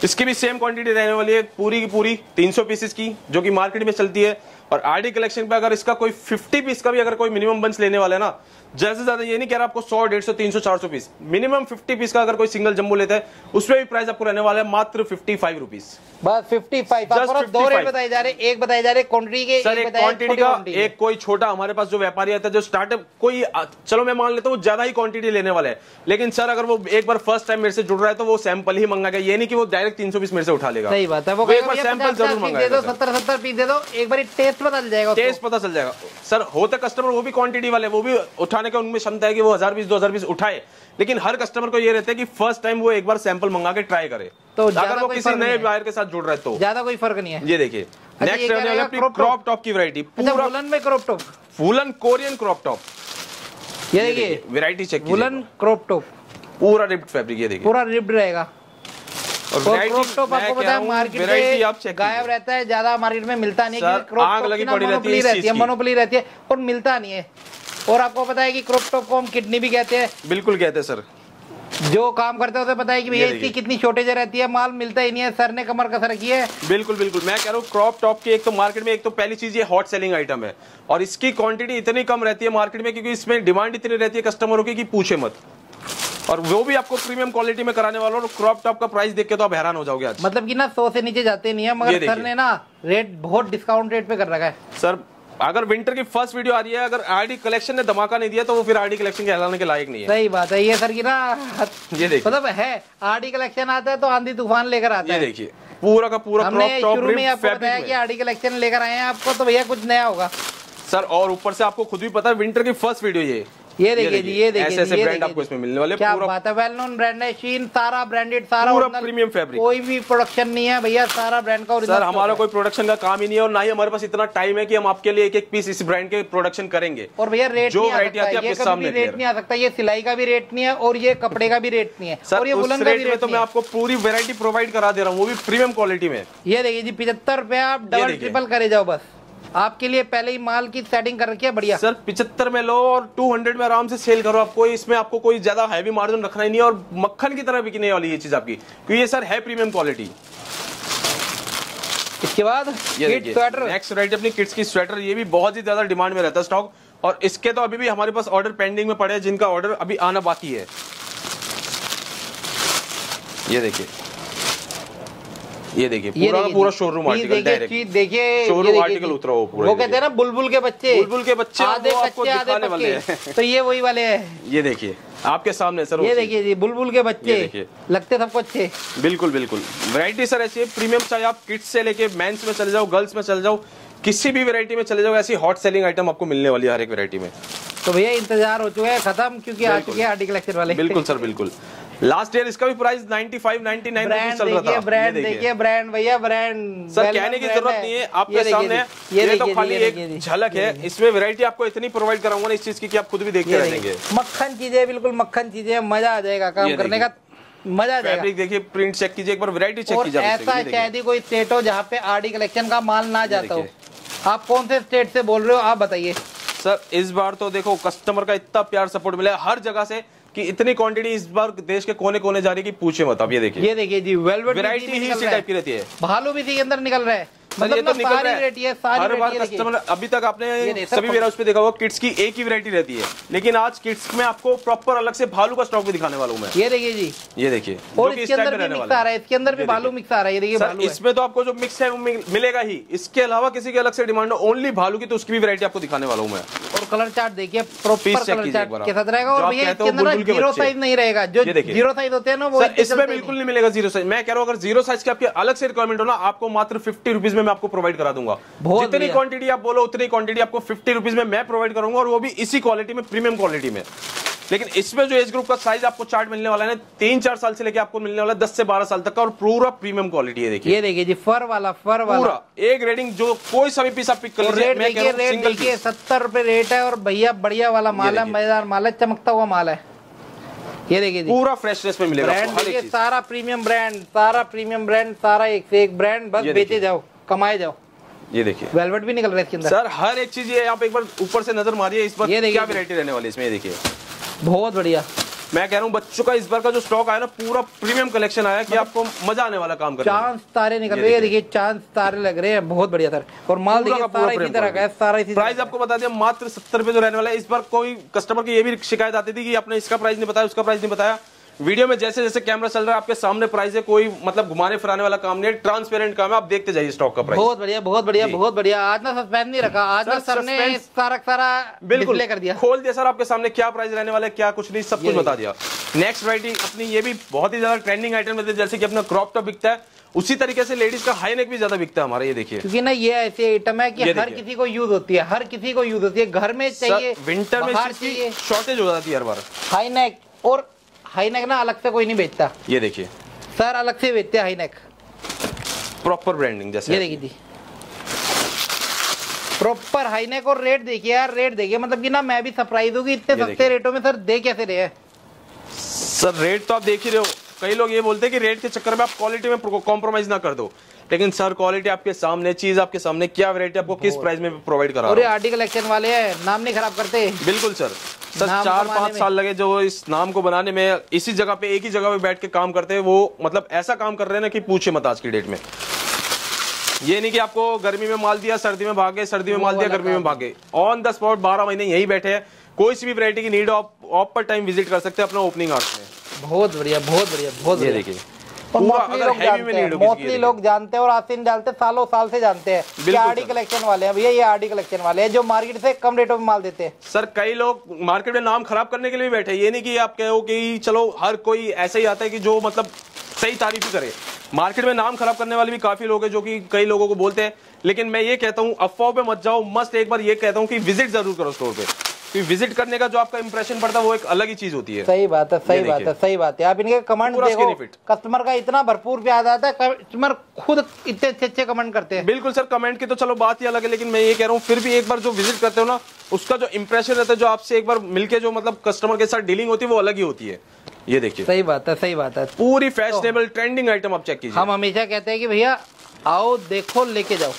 इसकी भी सेम क्वांटिटी रहने वाली है। पूरी की पूरी 300 पीसेस की जो कि मार्केट में चलती है। और आरडी कलेक्शन पे अगर इसका कोई 50 पीस का भी अगर कोई मिनिमम बंच लेने वाला है ना जैसे ज़्यादा ये नहीं कह रहा आपको 100 150 300 400 पीस मिनिमम 50 पीस का अगर कोई सिंगल जम्बू लेता है उसमें भी प्राइस आपको रहने वाला है मात्र 55 रुपीस बस 55 Just आपको ना दो रेट बताए जा रहे एक बताए जा रहे क्वांटिटी के सर एक एक क्वांटिटी का एक कोई छोटा हमारे पास जो व्यापारी आता है जो स्टार्टअप कोई चलो मैं मान लेता हूँ ज़्यादा ही क्वांटिटी लेने वाला है। लेकिन सर अगर वो एक बार फ़र्स्ट टाइम मेरे से जुड़ रहा है तो वो सैंपल ही मंगाएगा ये नहीं कि वो डायरेक्ट 300 पीस मेरे से उठा लेगा। सही बात है। वो एक बार सैंपल ज़रूर मंगाएगा सत्तर सत्तर पीस दे दो एक बार टेस्ट पता चल जाएगा। टेस्ट पता चल जाएगा। सर होते कस्टमर वो भी क्वांटिटी वाले वो भी उठाने का उनमें क्षमता है कि वो हज़ार पीस दो हज़ार पीस उठाए। लेकिन हर कस्टमर को ये रहता है कि फ़र्स्ट टाइम वो एक बार सैंपल मंगा के ट्राई करे। तो अगर वो किसी नए बायर के साथ जुड़ रहा तो। ज़्यादा कोई फ़र्क नहीं है। ये देखिए अच्छा, नेक्स्ट रहने वाला क्रॉप टॉप की वैरायटी अच्छा पूरा वुलन में crop top woollen Korean crop top ये देखिए variety check woollen crop top पूरा रिप्ड फैब्रिक ये देखिए। पूरा रिप्ड रहेगा। और और क्रॉप टॉप आपको पता मार्केट में गायब रहता है ज़्यादा मार्केट में मिलता नहीं है है है है और मिलता नहीं है। और आपको पता है कि क्रॉप टॉप को हम किडनी भी कहते हैं। बिल्कुल कहते हैं सर। जो काम करते हैं उसे पता है कि भैया इसकी कितनी शॉर्टेज रहती है माल मिलता ही नहीं है सर ने कमर कसर रखी है। बिल्कुल बिल्कुल। मैं कह रहा हूँ क्रॉप टॉप की एक तो मार्केट में एक तो पहली चीज़ ये हॉट सेलिंग आइटम है। और इसकी क्वांटिटी इतनी कम रहती है मार्केट में क्योंकि इसमें डिमांड इतनी रहती है कस्टमरों की कि पूछे मत। और वो भी आपको प्रीमियम क्वालिटी में कराने वाला और क्रॉप टॉप का प्राइस देख के तो आप हैरान हो जाओगे आज। मतलब कि ना सौ से नीचे जाते नहीं है मगर सर ने ना रेट बहुत डिस्काउंट रेट पे कर रखा है। सर अगर विंटर की फ़र्स्ट वीडियो आ रही है अगर आरडी कलेक्शन ने धमाका नहीं दिया तो वो फिर आरडी कलेक्शन कहलाने के लायक नहीं है। सही बात है ये सर की ना ये देखिए। मतलब है आरडी कलेक्शन आता है तो आंधी तूफ़ान लेकर आता है। ये देखिए पूरा का पूरा हमने शुरू में आपको बताया कि आरडी कलेक्शन लेकर आए हैं आपको तो भैया कुछ नया होगा। सर और ऊपर से आपको खुद भी पता है विंटर की फ़र्स्ट वीडियो ये। ये देखिए जी ये देखिए ऐसे ऐसे ब्रांड आपको इसमें मिलने वाले क्या बात है वेल नोन ब्रांड है शीन सारा ब्रांडेड सारा पूरा premium fabric। कोई भी प्रोडक्शन नहीं है भैया सारा ब्रांड का सर हमारा कोई प्रोडक्शन का काम ही नहीं है और ना ही हमारे पास इतना टाइम है कि हम आपके लिए एक एक पीस इस ब्रांड के प्रोडक्शन करेंगे। और भैया रेट जो आती है आपके सामने रेट नहीं आ सकता ये सिलाई का भी रेट नहीं है और ये कपड़े का भी रेट नहीं है सर ये भी रेट में तो मैं आपको पूरी वेरायटी प्रोवाइड करा दे रहा हूँ वो भी प्रीमियम क्वालिटी में। ये देखिए जी पिछहत्तर रुपए आप डबल ट्रिपल करे जाओ बस। आपके लिए पहले ही माल की सेटिंग कर रखी है बढ़िया। सर पिछहत्तर में लो और 200 में आराम से सेल करो। आपको इसमें आपको कोई ज़्यादा हैवी मार्जिन रखना ही नहीं है और मक्खन की तरह बिकने वाली ये चीज़ आपकी। क्योंकि ये सर है प्रीमियम क्वालिटी इसके बाद स्वेटर नेक्स्ट वैरायटी अपनी किड्स की स्वेटर ये भी बहुत ही ज़्यादा डिमांड में रहता है स्टॉक और इसके तो अभी भी हमारे पास ऑर्डर पेंडिंग में पड़े हैं जिनका ऑर्डर अभी आना बाकी है। ये देखिए। ये देखिए ये पूरा देखिए पूरा शोरूम आर्टिकल डायरेक्ट देखिए ये article जी। उतरा हुआ पूरा, वो कहते हैं ना बुलबुल के बच्चे। बुलबुल के बच्चे आधे कच्चे आधे दिखाने वाले हैं। <laughs> तो ये वही वाले हैं। ये देखिए आपके सामने सर ये देखिए जी बुलबुल के बच्चे। लगते सबको अच्छे। बिल्कुल बिल्कुल। वैरायटी सर ऐसी है प्रीमियम चाहे आप किड्स से लेके मेंस में चले जाओ गर्ल्स में चले जाओ किसी भी वैरायटी में चले जाओ ऐसी हॉट सेलिंग आइटम आपको मिलने वाली है हर एक वैरायटी में। तो भैया इंतज़ार हो चुका है खत्म क्योंकि आ चुके हैं आर्टिकल कलेक्शन वाले। बिल्कुल सर बिल्कुल। लास्ट ईयर इसका भी प्राइस 95 99 ब्रांड चल रहा था। ब्रांड देखिए। ब्रांड भैया ब्रांड सर कहने की ज़रूरत नहीं है आपके सामने ये तो खाली एक झलक है इसमें वैरायटी आपको इतनी प्रोवाइड कराऊँगा ना इस चीज़ की कि आप खुद भी देखते रह जाएँगे मक्खन चीज़ें बिल्कुल मक्खन चीज़ें मज़ा आ जाएगा काम करने का मज़ा आ जाएगा। फैब्रिक देखिए प्रिंट चेक कीजिए एक बार वैरायटी चेक कीजिए ऐसा ये शायद ही कोई स्टेट हो जहाँ पे आरडी कलेक्शन का माल ना जाता हो। आप कौन से स्टेट से बोल रहे हो आप बताइए। सर इस बार तो देखो कस्टमर का इतना प्यार सपोर्ट मिला है हर जगह से कि इतनी क्वांटिटी इस बार देश के कोने कोने जा रही है कि पूछे मत आप ये देखिए। ये देखिए जी वेलवेट वैरायटी ही इसी टाइप की रहती है। भालू भी इसी के अंदर निकल रहा है। सर ये मतलब तो निकल रहा है। सारी हर बार। कस्टमर अभी तक आपने सभी वेयर हाउस पे देखा होगा किड्स की एक ही वैरायटी रहती है। लेकिन आज किड्स में आपको प्रॉपर अलग से भालू का स्टॉक भी दिखाने वाला हूँ मैं। ये देखिए जी। ये देखिए और इसके अंदर भी मिक्स आ रहा है इसके अंदर भी भालू मिक्स आ रहा है ये देखिए भालू इसमें तो आपको जो मिक्स है वो मिलेगा ही। इसके अलावा किसी के अलग से डिमांड हो ओनली भालू की तो उसकी भी वैरायटी आपको दिखाने वाला हूँ मैं। और कलर चार्ट देखिए प्रॉपर कलर चार्ट के साथ रहेगा। और भैया इसके अंदर ना बुलबुल के ज़ीरो साइज़ नहीं रहेगा। जो ज़ीरो साइज़ होते हैं ना वो इसमें बिल्कुल नहीं। नहीं मिलेगा ज़ीरो साइज़ मैं कह रहा हूँ अगर ज़ीरो साइज़ की आपकी अलग से रिक्वायरमेंट हो ना आपको मात्र फिफ्टी रुपीज़ में मैं आपको प्रोवाइड करा दूँगा। जितनी क्वांटिटी आप बोलो उतनी क्वांटिटी आपको फिफ्टी रुपीज़ में मैं प्रोवाइड करूँगा और वो भी इसी क्वालिटी में प्रीमियम क्वालिटी में। लेकिन इसमें जो एज ग्रुप का साइज़ आपको चार्ट मिलने वाला है ना तीन चार साल से लेके आपको मिलने वाला है दस से बारह साल तक का और पूरा प्रीमियम क्वालिटी है देखिए। ये देखिए जी फर वाला फर वाला। पूरा। एक रेटिंग जो कोई सा भी पीस आप पिक कर लीजिए रेट देखिए पीस सत्तर रुपए रेट है और भैया बढ़िया वाला माल है मज़ेदार माल है चमकता हुआ माल है। ये देखिए जी। पूरा फ्रेशनेस में मिलेगा ब्रांड सारा प्रीमियम ब्रांड सारा प्रीमियम ब्रांड सारा एक से एक ब्रांड बस बेचे जाओ। कमाए जाओ। ये देखिए। वेलवेट भी निकल रहा है इसके अंदर। सर हर एक चीज़ ये आप एक बार ऊपर से नज़र मारिए इस बार ये क्या वैरायटी रहने वाली है इसमें ये देखिए। बहुत बढ़िया। मैं कह रहा हूँ बच्चों का इस बार का जो स्टॉक आया ना पूरा प्रीमियम कलेक्शन आया कि आपको मज़ा आने वाला काम कर। चाँद तारे निकल रहे हैं देखिए। देखिए चाँद तारे लग रहे हैं बहुत बढ़िया सर। और माल देखिए सारा इसी तरह का है सारा इसी प्राइस आपको बता दिया मात्र सत्तर रुपए जो रहने वाला है इस बार कोई कस्टमर की ये भी शिकायत आती थी कि आपने इसका प्राइस नहीं बताया उसका प्राइस नहीं बताया। वीडियो में जैसे जैसे कैमरा चल रहा है आपके सामने प्राइस है कोई मतलब घुमाने फिराने वाला काम नहीं है ट्रांसपेरेंट काम है आप देखते जाइए स्टॉक का प्राइस बहुत बढ़िया बहुत बढ़िया बहुत बढ़िया। आज ना सस्पेंस नहीं रखा आज ना सर, ने सारा सारा बिल्कुल। कर दिया। खोल दिया सर आपके सामने क्या प्राइस रहने वाला है क्या कुछ नहीं सब कुछ बता दिया। नेक्स्ट वैरायटी अपनी ये भी बहुत ही ज़्यादा ट्रेंडिंग आइटम है जैसे कि अपना क्रॉप टॉप बिकता है उसी तरीके से लेडीज़ का हाई नेक भी ज़्यादा बिकता है हमारा ये देखिए। क्योंकि ना ये ऐसी आइटम है कि हर किसी को यूज़ होती है हर किसी को यूज़ होती है। घर में चाहिए विंटर में शॉर्टेज हो जाती है हर बार। हाई नेक और हाई नेक ना अलग से कोई नहीं बेचता। ये देखिए। सर अलग से बेचते हैं हाई नेक प्रॉपर ब्रांडिंग जैसे ये देखिए जी। प्रॉपर हाई नेक और रेट देखिए यार रेट देखिए। मतलब कि ना मैं भी सरप्राइज़ हूँ कि इतने सस्ते रेटों में सर दे कैसे रहे हैं? सर रेट तो आप देख ही रहे हो। कई लोग ये बोलते हैं कि रेट के चक्कर में आप क्वालिटी में कॉम्प्रोमाइज ना कर दो। लेकिन सर क्वालिटी आपके सामने चीज़ आपके सामने क्या वेरायटी आपको किस प्राइस में प्रोवाइड करा रहा हूँ। वाले हैं नाम नहीं खराब करते। बिल्कुल सर। सर चार पाँच साल लगे जो इस नाम को बनाने में इसी जगह पे एक ही जगह पे बैठ के काम करते हैं वो मतलब ऐसा काम कर रहे हैं ना कि पूछे मत आज की डेट में। ये नहीं कि आपको गर्मी में माल दिया सर्दी में भागे सर्दी में माल दिया गर्मी में। भागे। ऑन द स्पॉट बारह महीने यही बैठे हैं। कोई सी भी वैरायटी की नीड ऑफ़ ऑफ़ पर टाइम विज़िट कर सकते हैं अपना ओपनिंग आवर्स में। बहुत बढ़िया बहुत बढ़िया बहुत ये बढ़िया। देखिए। मोस्टली लोग जानते हैं मोस्टली लोग जानते हैं और आसिन डालते हैं, सालों साल से जानते हैं कि आरडी कलेक्शन वाले हैं। भैया ये आरडी कलेक्शन वाले हैं जो मार्केट से कम रेटों में माल देते हैं। सर कई लोग मार्केट में नाम खराब करने के लिए बैठे ये नहीं कि आप कहो कि चलो हर कोई ऐसे ही आता है कि जो मतलब सही तारीफ़ ही करे। मार्केट में नाम खराब करने वाले भी काफ़ी लोग हैं जो कि कई लोगों को बोलते हैं। लेकिन मैं ये कहता हूँ अफवाह पे मत जाओ। मस्त एक बार ये कहता हूँ कि विज़िट ज़रूर करो स्टोर पे। क्योंकि विज़िट करने का जो आपका इंप्रेशन पड़ता है वो एक अलग ही चीज़ होती है। सही बात है सही बात है सही बात है। आप इनके कमेंट देखो कस्टमर का इतना भरपूर प्यार आता है कस्टमर खुद इतने अच्छे अच्छे कमेंट करते हैं। बिल्कुल सर कमेंट की तो चलो बात ही अलग है लेकिन मैं ये कह रहा हूँ फिर भी एक बार जो विज़िट करते हो ना उसका जो इंप्रेशन रहता है जो आपसे एक बार मिलके जो मतलब कस्टमर के साथ डीलिंग होती है वो अलग ही होती है। ये देखिए। सही बात है सही बात है। पूरी फैशनेबल ट्रेंडिंग आइटम आप चेक कीजिए। हम हमेशा कहते हैं कि भैया आओ देखो लेके जाओ।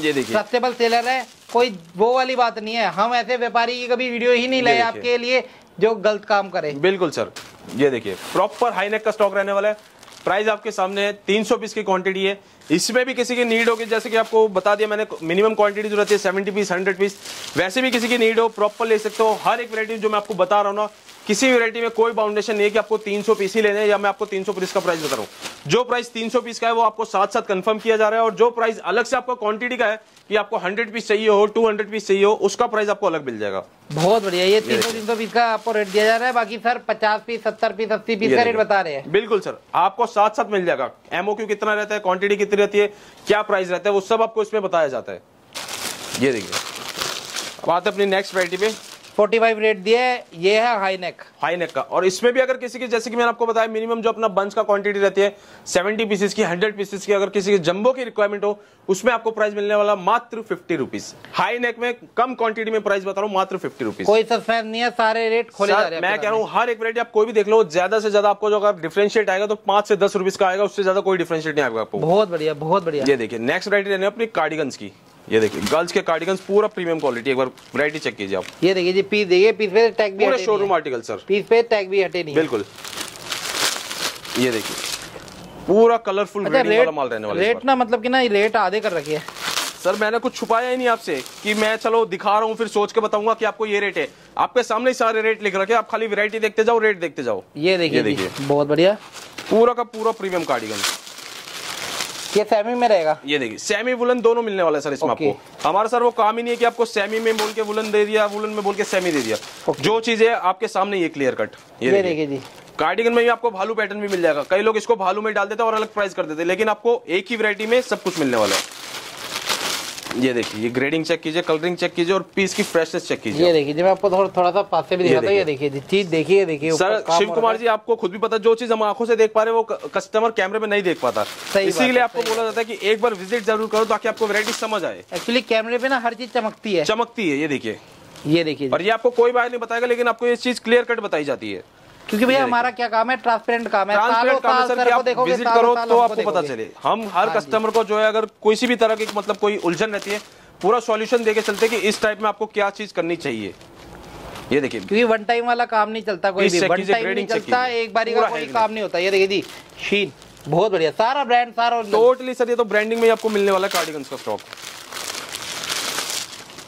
ये देखिए। सस्टेबल सेलर है कोई वो वाली बात नहीं है। हम ऐसे व्यापारी की कभी वीडियो ही नहीं लाए आपके लिए जो गलत काम करे। बिल्कुल सर। ये देखिए प्रॉपर हाईनेक का स्टॉक रहने वाला है। प्राइस आपके सामने है तीन सौ पीस की क्वांटिटी है। इसमें भी किसी की नीड होगी जैसे कि आपको बता दिया मैंने मिनिमम क्वांटिटी जो रहती है सेवेंटी पीस हंड्रेड पीस वैसे भी किसी की नीड हो प्रॉपर ले सकते हो। हर एक वैरायटी जो मैं आपको बता रहा हूँ ना किसी वैरायटी में कोई बाउंडेशन नहीं है कि आपको 300 पीस ही लेने हैं या मैं आपको 300 पीस का प्राइस बता रहा हूँ। जो प्राइस 300 पीस का है वो आपको साथ साथ कंफर्म किया जा रहा है और जो प्राइस अलग से आपको क्वांटिटी का है कि आपको 100 पीस चाहिए हो 200 पीस चाहिए हो उसका प्राइस आपको अलग मिल जाएगा। बहुत बढ़िया ये तीन सौ तीन सौ पीस का आपको रेट दिया जा रहा है बाकी सर पचास पीस सत्तर पीस अस्सी पीस का रेट बता रहे हैं। बिल्कुल सर आपको साथ साथ मिल जाएगा। एमओक्यू कितना रहता है क्वांटिटी कितनी रहती है क्या प्राइस रहता है वो सब आपको इसमें बताया जाता है। ये देखिए। अब आते अपनी नेक्स्ट वैरायटी पे। फोर्टी फाइव रेट दिए ये है हाई नेक हाई नेक का। और इसमें भी अगर किसी की जैसे कि मैंने आपको बताया मिनिमम जो अपना बंच का क्वांटिटी रहती है 70 पीसेस की 100 पीसेस की अगर किसी की जंबो की रिक्वायरमेंट हो उसमें आपको प्राइस मिलने वाला मात्र फिफ्टी रुपीज़ हाई नेक में कम क्वांटिटी में प्राइस बता रहा हूँ मात्र फिफ्टी रुपीज़ कोई सस्पेंस नहीं है सारे रेट खोले जा रहे हैं मैं कह रहा हूँ हर एक वैरायटी आप कोई भी देख लो ज़्यादा से ज़्यादा आपको जो अगर डिफरेंशिएट आएगा तो पाँच से दस रुपीज़ का आएगा उससे ज़्यादा कोई डिफरेंशिएट नहीं आएगा आपको। बहुत बढ़िया बहुत बढ़िया। ये देखिए नेक्स्ट वैरायटी रहने अपनी कार्डिगन्स की। ये देखिए गर्ल्स के कार्डिगन्स पूरा प्रीमियम क्वालिटी एक बार वैरायटी चेक कीजिए आप। ये देखिए जी पीस देखिए पीस पे टैग भी पूरे शोरूम आर्टिकल सर पीस पे टैग भी हटे नहीं बिल्कुल। ये देखिए पूरा कलरफुल अच्छा वाला रेट माल रहने वाला रेट ना मतलब कि ना ये रेट आधे कर रखी है। सर मैंने कुछ छुपाया ही नहीं आपसे कि मैं चलो दिखा रहा हूँ फिर सोच के बताऊँगा कि आपको ये रेट है। आपके सामने ही सारे रेट लिख रखे हैं, आप खाली वैरायटी देखते जाओ रेट देखते जाओ। ये देखिए ये देखिए। बहुत बढ़िया। पूरा का पूरा प्रीमियम कार्डिगन ये सेमी में रहेगा। ये देखिए सेमी वुलन दोनों मिलने वाला है सर इसमें। आपको। हमारा सर वो काम ही नहीं है कि आपको सेमी में बोल के वुलन दे दिया वुलन में बोल के सेमी दे दिया। जो चीज़ है आपके सामने ये क्लियर कट ये देखिए। जी। कार्डिगन में भी आपको भालू पैटर्न भी मिल जाएगा। कई लोग इसको भालू में डाल देते हैं और अलग प्राइस कर देते हैं लेकिन आपको एक ही वैरायटी में सब कुछ मिलने वाला है। ये देखिए ये ग्रेडिंग चेक कीजिए कलरिंग चेक कीजिए और पीस की फ्रेशनेस चेक कीजिए ये देखिए मैं आपको थोड़ा थोड़ा सा पास से भी दिखाता हूँ ये देखिए। चीज़ देखिए देखिए सर शिव कुमार जी आपको खुद भी पता जो चीज़ हम आँखों से देख पा रहे हैं वो कस्टमर कैमरे में नहीं देख पाता। इसीलिए आपको बोला जाता है कि एक बार विज़िट ज़रूर करो ताकि आपको वैरायटी समझ आए। एक्चुअली कैमरे पे ना हर चीज़ चमकती है। चमकती है ये देखिए। ये देखिए और ये आपको कोई बात नहीं बताएगा लेकिन आपको ये चीज़ क्लियर कट बताई जाती है। क्योंकि भैया हमारा क्या काम है? ट्रांसपेरेंट काम है। सालों ट्रांसपेरेंट काम है साल सर कि देखोगे विज़िट करो तो आपको पता चले। हम हर हाँ कस्टमर को जो है अगर कोई सी भी तरह की मतलब कोई उलझन रहती है पूरा सॉल्यूशन देके चलते कि इस टाइप में आपको क्या चीज़ करनी चाहिए। ये देखिए। क्योंकि वन टाइम वाला काम नहीं चलता कोई भी। वन टाइम नहीं चलता एक बारी का कोई काम नहीं? होता। ये देखिए जी शीन बहुत बढ़िया। सारा ब्रांड सारा टोटली सर ये तो ब्रांडिंग में आपको मिलने वाला है कार्डिगन्स का स्टॉक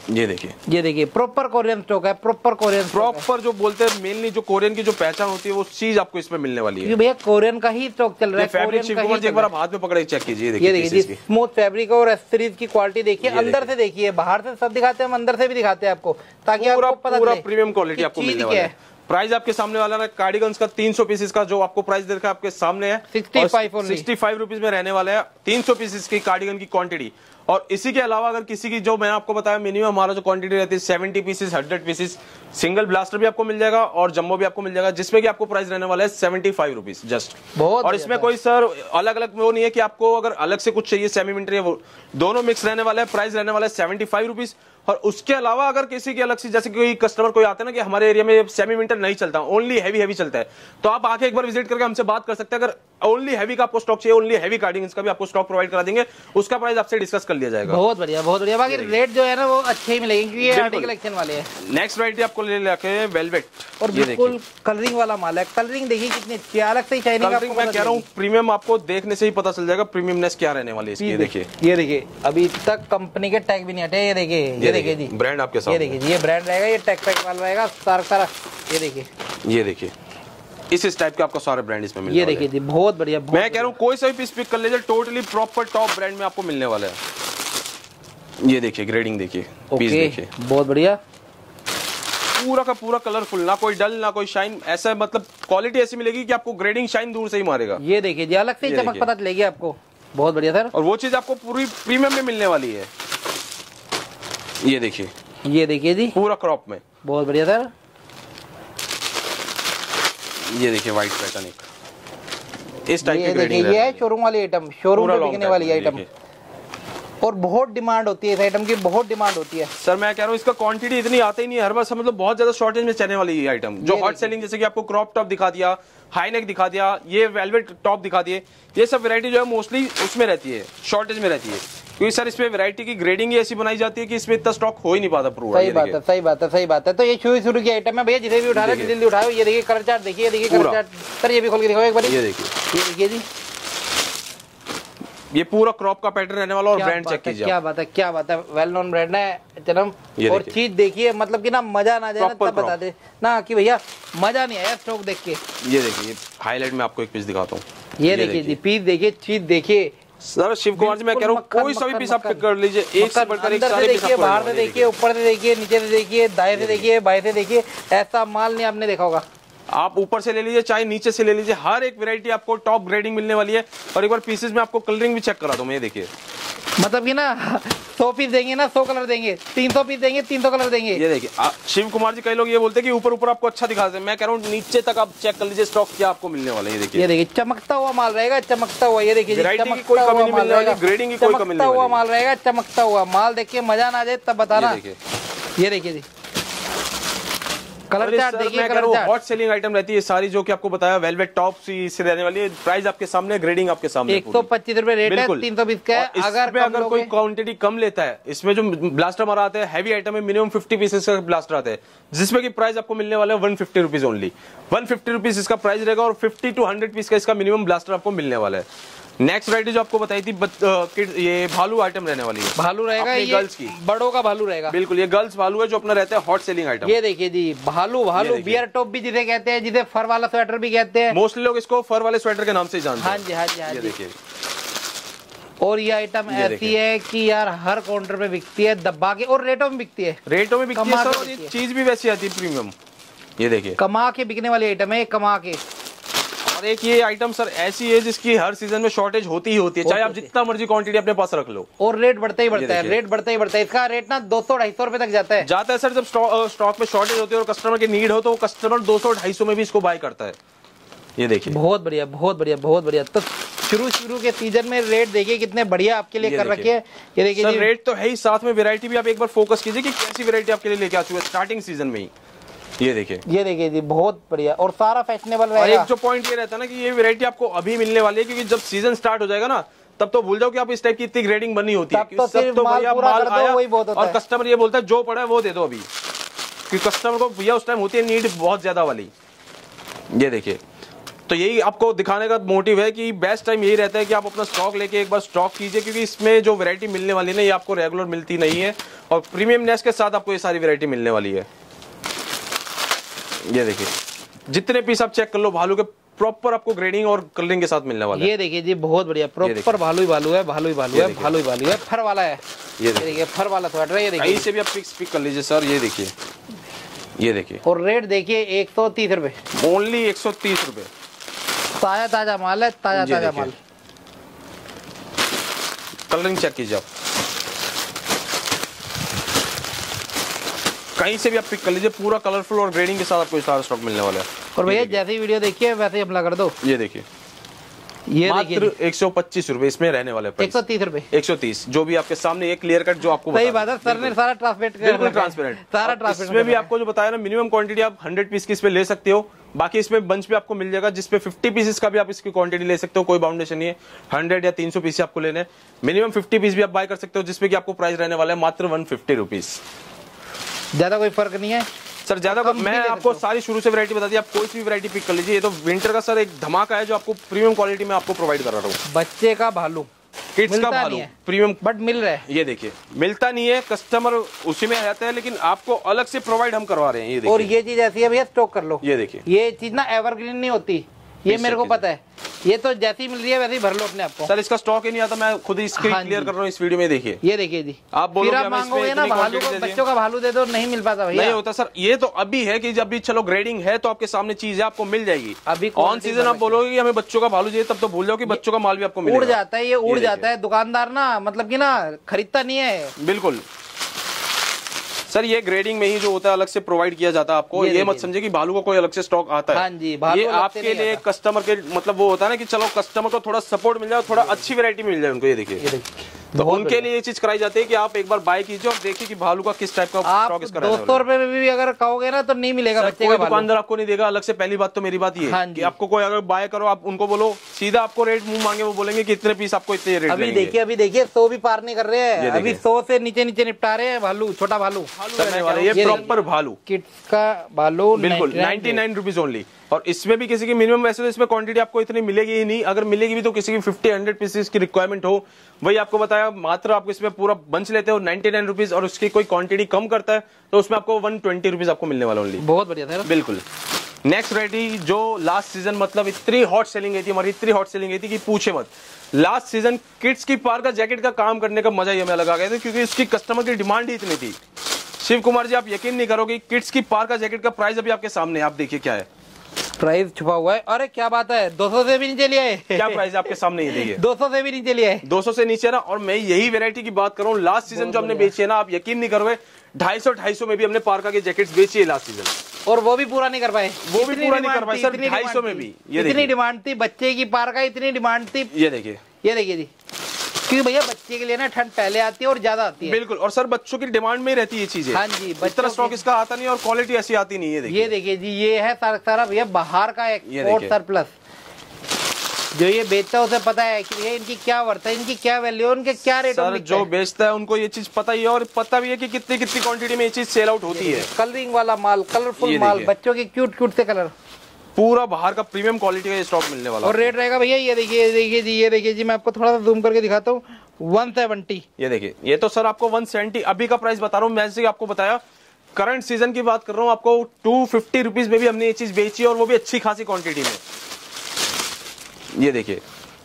ये देखिए। ये देखिए प्रॉपर कोरियन स्टॉक है प्रॉपर कोरियन प्रॉपर जो बोलते हैं मेनली जो कोरियन की जो पहचान होती है वो चीज़ आपको इसमें मिलने वाली है। भैया कोरियन का ही स्टॉक चल रहा है फैब्रिक कोरियन का एक बार आप हाथ में पकड़े चेक कीजिए ये देखिए। स्मूथ फैब्रिक और एस्थरीज की क्वालिटी देखिए अंदर से देखिए बाहर से सब दिखाते हैं हम अंदर से भी दिखाते हैं आपको ताकि आपको पता प्रीमियम क्वालिटी आपको मिलने वाला है। प्राइस आपके सामने वाला ना कार्डिगन्स का 300 पीसेस का जो आपको प्राइस देखा है आपके सामने है। 65 only। सिक्सटी फाइव रुपीज़ में रहने वाला है 300 पीसेस की कार्डिगन की क्वांटिटी और इसी के अलावा अगर किसी की जो मैंने आपको बताया मिनिमम हमारा जो क्वांटिटी रहती है 70 पीसेस 100 पीसेस सिंगल ब्लास्टर भी आपको मिल जाएगा और जम्बो भी आपको मिल जाएगा जिसमें कि आपको प्राइस रहने वाला है सेवेंटी फाइव रुपीज़ जस्ट बहुत और इसमें कोई सर अलग अलग वो नहीं है कि आपको अगर अलग से कुछ चाहिए सेमी या वो दोनों मिक्स रहने वाला है प्राइस रहने वाला है सेवेंटी फाइव रुपीज़ और उसके अलावा अगर किसी की अलग से जैसे कोई कस्टमर कोई आते हैं ना कि हमारे एरिया में सेमी विंटर नहीं चलता ओनली हैवी हैवी चलता है तो आप आके एक बार विज़िट करके हमसे बात कर सकते हैं। अगर ओनली हैवी का आपको स्टॉक चाहिए ओनली हैवी कार्डिंग्स का भी आपको स्टॉक प्रोवाइड करा देंगे। उसका प्राइस आपसे डिस्कस कर लिया जाएगा। बहुत बढ़िया बहुत बढ़िया। बाकी रेट जो है ना वो अच्छे ही मिलेंगे क्योंकि ये आर्टिकल कलेक्शन वाले हैं। नेक्स्ट वैरायटी आपको ले लेके वेलवेट और बिल्कुल कलरिंग वाला माल है। कलरिंग देखिए कितनी अलग से शाइनिंग कलरिंग मैं कह रहा हूँ प्रीमियम आपको देखने से ही पता चल जाएगा प्रीमियमनेस क्या रहने वाली है इसकी। ये देखिए। ये देखिए। अभी तक कंपनी के टैग भी नहीं हटे। ये देखिए ये देखिए जी। ब्रांड आपके साथ ये देखिए ये ब्रांड रहेगा ये टैग पैक वाला रहेगा सारा सारा। ये देखिए। ये देखिए। इस इस टाइप के आपको सारे ब्रांड इसमें मिलने ये देखिए जी बहुत बढ़िया बहुत मैं कह रहा हूँ कोई सा भी पीस पिक कर लीजिए टोटली प्रॉपर टॉप ब्रांड में आपको मिलने वाला है। ये देखिए ग्रेडिंग देखिए पीस देखिए। बहुत बढ़िया। पूरा का पूरा कलरफुल ना कोई डल ना कोई शाइन ऐसा मतलब क्वालिटी ऐसी मिलेगी कि आपको ग्रेडिंग शाइन दूर से ही मारेगा। ये देखिए जी अलग से चमक पता चलेगी आपको। बहुत बढ़िया सर। और वो चीज़ आपको पूरी प्रीमियम में मिलने वाली है। ये देखिए। ये देखिए जी। पूरा क्रॉप में। बहुत बढ़िया सर। ये देखिए व्हाइट पैटर्न एक। इस टाइप की ये है। शोरूम वाली आइटम शोरूम में बिकने वाली आइटम और बहुत डिमांड होती है इस आइटम की बहुत डिमांड होती है। सर मैं कह रहा हूँ इसका क्वांटिटी इतनी आती ही नहीं है। हर बार मतलब बहुत ज़्यादा शॉर्टेज में चलने वाली ये आइटम जो हॉट सेलिंग जैसे कि आपको क्रॉप टॉप दिखा दिया हाई नेक दिखा दिया ये वेलवेट टॉप दिखा दिए ये सब वैरायटी जो है मोस्टली उसमें रहती है शॉर्टेज में रहती है। क्योंकि सर इसमें वैरायटी की ग्रेडिंग ही ऐसी बनाई जाती है कि इसमें इतना स्टॉक हो ही नहीं पाता पूरा सही बात है सही बात है सही बात है। तो ये शुरू शुरू की आइटम है। भैया जिसे भी उठा रहे देखिए। जल्दी उठाओ। ये देखिए कलर चार्ट देखिए देखिए कलर चार्ट सर ये भी खोल के दिखाओ एक बार। ये देखिए। ये देखिए जी। ये पूरा क्रॉप का पैटर्न रहने वाला और ब्रांड चेक कीजिए क्या बात है क्या बात है वेल नोन ब्रांड है जन्म और चीज़ देखिए मतलब कि ना मज़ा ना जाए तब बता दे। ना कि भैया मज़ा नहीं आया स्टॉक देख के। ये देखिए हाईलाइट में आपको एक पीस दिखाता हूँ। ये देखिए जी पीस देखिए चीज़ देखिए। सर शिव कुमार जी मैं कह रहा हूँ कोई सा भी मक्खन, पीस आप पिक कर लीजिए एक से बढ़कर एक सारे पीस देखिए बाहर से देखिए ऊपर से देखिए नीचे से देखिए दाएँ से देखिए बाएँ से देखिए ऐसा माल नहीं आपने देखा होगा। आप ऊपर से ले लीजिए चाहे नीचे से ले लीजिए हर एक वैरायटी आपको टॉप ग्रेडिंग मिलने वाली है। और एक बार पीसेस में आपको कलरिंग भी चेक करा दो मैं ये देखिए। मतलब कि ना सौ पीस देंगे ना सौ कलर देंगे तीन सौ पीस देंगे तीन सौ कलर देंगे। ये देखिए शिव कुमार जी कई लोग ये बोलते हैं कि ऊपर ऊपर आपको अच्छा दिखाते हैं मैं कह रहा हूँ नीचे तक आप चेक कर लीजिए स्टॉक क्या आपको मिलने वाला है ये देखिए। ये देखिए चमकता हुआ माल रहेगा चमकता हुआ ये देखिए चमकता कोई कमी हुआ नहीं माल मिलने वाली, रहेगा। की कोई कमी नहीं चमकता हुआ माल रहेगा चमकता हुआ माल देख मज़ा ना आ जाए तब बताना। ये देखिए। ये देखिए जी। कलर चार्ट देखिए colour chart hot selling item रहती है सारी जो कि आपको बताया वेलवेट टॉप सी से रहने वाली है प्राइस आपके सामने ग्रेडिंग आपके सामने एक सौ पच्चीस रुपए रेट है तीन सौ बीस का है। अगर कम अगर कोई क्वांटिटी कम लेता है इसमें जो ब्लास्टर हमारा आता है हैवी आइटम है मिनिमम 50 पीसेस का ब्लास्टर आता है जिसमें की प्राइस आपको मिलने वाला है one fifty rupees only one fifty rupees इसका प्राइस रहेगा और फिफ्टी टू हंड्रेड पीस का इसका मिनिमम ब्लास्टर आपको मिलने वाला है। नेक्स्ट वरायटी जो आपको बताई थी बत- किड- ये भालू आइटम रहने वाली है। भालू रहेगा ये गर्ल्स की। बड़ों का भालू रहेगा। बिल्कुल ये गर्ल्स भालू है जो अपना रहता है हॉट सेलिंग आइटम ये देखिए जी भालू भालू बियर टॉप भी जिसे कहते हैं जिसे फर वाला स्वेटर भी कहते हैं। मोस्टली लोग इसको फर वाले स्वेटर के नाम से जानते हाँ। हैं जी हाँ जी हाँ जी। देखिए। और ये आइटम ऐसी है कि यार हर काउंटर पे बिकती है दबा के और रेटों में बिकती है। रेटों में बिकती है चीज़ भी वैसी आती है प्रीमियम ये देखिए। कमा के बिकने वाली आइटम है कमा के। और एक ये आइटम सर ऐसी है जिसकी हर सीज़न में शॉर्टेज होती ही होती है चाहे आप जितना मर्ज़ी क्वांटिटी अपने पास रख लो। और रेट बढ़ता ही बढ़ता है रेट बढ़ता ही बढ़ता है। इसका रेट ना दो सौ ढाई सौ रुपए तक जाता है। जाता है सर जब स्टॉक में शॉर्टेज होती है और कस्टमर की नीड हो तो कस्टमर 200 250 में भी इसको बाय करता है। ये देखिए। बहुत बढ़िया बहुत बढ़िया बहुत बढ़िया। तो शुरू शुरू के सीज़न में रेट देखिए कितने बढ़िया आपके लिए कर रखे हैं। ये देखिए रेट तो है ही साथ में वैरायटी भी आप एक बार फोकस कीजिए कि कैसी वैरायटी आपके लिए लेके आ चुके हैं स्टार्टिंग सीज़न में ही। ये देखिए। ये देखिए जी बहुत बढ़िया। और सारा फैशनेबल और रहेगा। एक जो पॉइंट ये रहता है ना कि ये वैरायटी आपको अभी मिलने वाली है क्योंकि जब सीज़न स्टार्ट हो जाएगा ना तब तो भूल जाओ कि आप इस टाइप की इतनी ग्रेडिंग बनी होती है। तो सिर्फ़ माल भैया पूरा कर दो, आया वही बहुत होता और है। कस्टमर ये बोलता है जो पड़ा है वो दे दो अभी। क्योंकि कस्टमर को भैया उस टाइम होती है नीड बहुत ज़्यादा वाली। ये देखिए। तो यही आपको दिखाने का मोटिव है कि बेस्ट टाइम यही रहता है कि आप अपना स्टॉक लेके एक बार स्टॉक कीजिए क्योंकि इसमें जो वैरायटी मिलने वाली है ना ये आपको रेगुलर मिलती नहीं है। और प्रीमियम नेस के साथ आपको ये सारी वैरायटी मिलने वाली है। ये देखिए। जितने पीस आप चेक कर लो भालू के प्रॉपर आपको ग्रेडिंग और कलरिंग के साथ मिलने वाला ये देखिए जी बहुत बढ़िया। प्रॉपर भालू ही भालू है भालू ही भालू है भालू ही भालू है। फर वाला है। ये देखिए। फर वाला है ये देखिए। से भी आप पिक्स पिक कर लीजिए सर ये देखिए। ये देखिए। और रेट देखिए एक सौ तीस रुपए। ओनली एक सौ तीस रुपए। ताज़ा ताज़ा माल है ताज़ा ताज़ा माल। कलरिंग चेक कीजिए आप। कहीं से भी आप पिक कर लीजिए पूरा कलरफुल और ग्रेडिंग के साथ आपको सारा स्टॉक मिलने वाला है। और भैया। जैसी वीडियो देखिए वैसे ही अपना कर दो। ये देखिए। ये मात्र एक सौ पच्चीस रुपए इसमें रहने वाले एक सौ तीस रुपए। एक सौ तीस जो भी आपके सामने एक क्लियर कट जो आपको सही बात है। सर ने सारा कर बिल्कुल ट्रांसपेरेंट सारा ट्रांसपेरेंट इसमें भी आपको जो बताया ना मिनिमम क्वांटिटी आप 100 पीस की इसमें ले सकते हो। बाकी इसमें बंच पे आपको मिल जाएगा जिसपे 50 पीसेस का भी आप इसकी क्वांटिटी ले सकते हो कोई बाउंडेशन नहीं है। 100 या 300 पीस आपको लेने मिनिमम 50 पीस भी आप बाय कर सकते हो जिसपे कि आपको प्राइस रहने वाला है मात्र वन फिफ्टी रुपीज़ ज़्यादा कोई फ़र्क नहीं है। सर ज़्यादा भी मैं आपको सारी शुरू से वैरायटी बता दी आप कोई सी भी वैरायटी पिक कर लीजिए। ये तो विंटर का सर एक धमाका है जो आपको प्रीमियम क्वालिटी में आपको प्रोवाइड कर रहा हूँ। बच्चे का भालू। किड्स का भालू प्रीमियम बट मिल रहा है। ये देखिए मिलता नहीं है कस्टमर उसी में आ जाता है लेकिन आपको अलग से प्रोवाइड हम करवा रहे हैं ये और ये चीज़ ऐसी है भैया स्टॉक कर लो। ये देखिए। ये चीज़ ना एवरग्रीन नहीं होती। ये मेरे को पता है। ये तो जैसी मिल रही है वैसे ही भर लो अपने आपको सर इसका स्टॉक ही नहीं आता मैं खुद ही स्क्रीन हाँ क्लियर कर रहा हूँ इस वीडियो में देखिए। ये देखिए जी। आप बोलोगे फिर आप मांगोगे ना भालू को बच्चों का भालू दे दो नहीं मिल पाता भैया। नहीं होता सर ये तो अभी है कि जब भी चलो ग्रेडिंग है तो आपके सामने चीज़ है आपको मिल जाएगी। अभी ऑन सीज़न आप बोलोगे हमें बच्चों का भालू चाहिए तब तो भूल जाओ कि बच्चों का माल भी आपको उड़ जाता है ये उड़ जाता है। दुकानदार ना मतलब की ना खरीदता नहीं है। बिल्कुल। सर ये ग्रेडिंग में ही जो होता है अलग से प्रोवाइड किया जाता है आपको। ये ये मत समझे कि बालू का कोई अलग से स्टॉक आता है। हाँ जी, ये आपके लिए कस्टमर के मतलब वो होता है ना कि चलो कस्टमर को थोड़ा सपोर्ट मिल जाए थोड़ा अच्छी वेरायटी मिल जाए उनको ये देखिए। तो उनके लिए ये चीज़ कराई जाती है कि आप एक बार बाय कीजिए और देखिए कि भालू का किस टाइप का आप दो सौ रुपए में भी अगर कहोगे ना तो नहीं मिलेगा बच्चे कोई। दुकानदार आपको नहीं देगा अलग से पहली बात तो मेरी बात ये हाँ कि आपको कोई अगर बाय करो आप उनको बोलो सीधा आपको रेट मुँह मांगे वो बोलेंगे कि इतने पीस आपको इतने रेट अभी देखिए अभी देखिए सौ भी पार नहीं कर रहे हैं। अभी। सौ से नीचे नीचे निपटा रहे हैं भालू छोटा भालू। ये प्रॉपर भालू। किट का भालू बिल्कुल 99 नाइनटी नाइन रुपीज़ ओनली और इसमें भी किसी की मिनिमम वैसे तो इसमें क्वांटिटी आपको इतनी मिलेगी ही नहीं। अगर मिलेगी भी तो किसी की फिफ्टी हंड्रेड पीसेस की रिक्वायरमेंट हो। वही आपको बताया मात्र आपको इसमें पूरा बंच लेते हो नाइनटी नाइन रुपीज़ और उसकी कोई क्वांटिटी कम करता है तो उसमें आपको वन ट्वेंटी रुपीज़ आपको मिलने वाला ओनली बहुत बढ़िया था बिल्कुल। नेक्स्ट वैरायटी जो लास्ट सीज़न मतलब इतनी हॉट सेलिंग गई थी हमारी इतनी हॉट सेलिंग गई थी कि पूछे मत। लास्ट सीज़न किड्स की पार का जैकेट का काम करने का मज़ा ही हमें लगा गया था क्योंकि इसकी कस्टमर की डिमांड ही इतनी थी। शिव कुमार जी आप यकीन नहीं करोगे किड्स की पार का जैकेट का प्राइस अभी आपके सामने आप देखिए क्या है। प्राइस छुपा हुआ है। अरे क्या बात है? 200 से भी नीचे लिया है क्या प्राइस आपके सामने ये देखिए। 200 से भी नीचे लिया है 200 से नीचे ना और मैं यही वेरायटी की बात कर रहा हूँ। लास्ट सीज़न जो हमने बेची है ना आप यकीन नहीं करोगे ढाई सौ ढाई सौ में भी हमने पार्का की जैकेट्स बेची है लास्ट सीज़न और वो भी पूरा नहीं कर पाए। वो भी पूरा नहीं कर पाए, सर, इतनी 250 डिमांड में भी। ये इतनी डिमांड थी बच्चे की पार का इतनी डिमांड थी। ये देखिए। ये देखिए जी। क्योंकि भैया बच्चे के लिए ना ठंड पहले आती है और ज़्यादा आती है। बिल्कुल और सर बच्चों की डिमांड में ही रहती है चीज़ें। हाँ जी, इतना स्टॉक इसका आता नहीं और क्वालिटी ऐसी आती नहीं है देखिए। ये देखिए जी ये है सारा सारा भैया बाहर का एक्सपोर्ट। सरप्लस जो ये बेचता है उसे पता है कि ये इनकी क्या वर्थ है इनकी क्या वैल्यू है उनके क्या रेट सर जो बेचता है उनको ये चीज़ पता ही है और पता भी है कि कितनी कितनी क्वांटिटी में ये चीज़ सेल आउट होती है। कलरिंग वाला माल कलरफुल माल बच्चों के क्यूट क्यूट से कलर पूरा बाहर का प्रीमियम क्वालिटी का स्टॉक मिलने वाला। और रेट रहेगा भैया ये देखिए ये देखिए जी ये देखिए जी मैं आपको थोड़ा सा जूम करके दिखाता हूँ। वन सेवेंटी ये देखिए ये तो सर आपको 170 अभी का प्राइस बता रहा हूँ मैं जैसे आपको बताया करंट सीज़न की बात कर रहा हूँ आपको टू फिफ्टी रुपीज़ में भी हमने ये चीज़ बेची और वो भी अच्छी खासी क्वांटिटी में। ये देखिए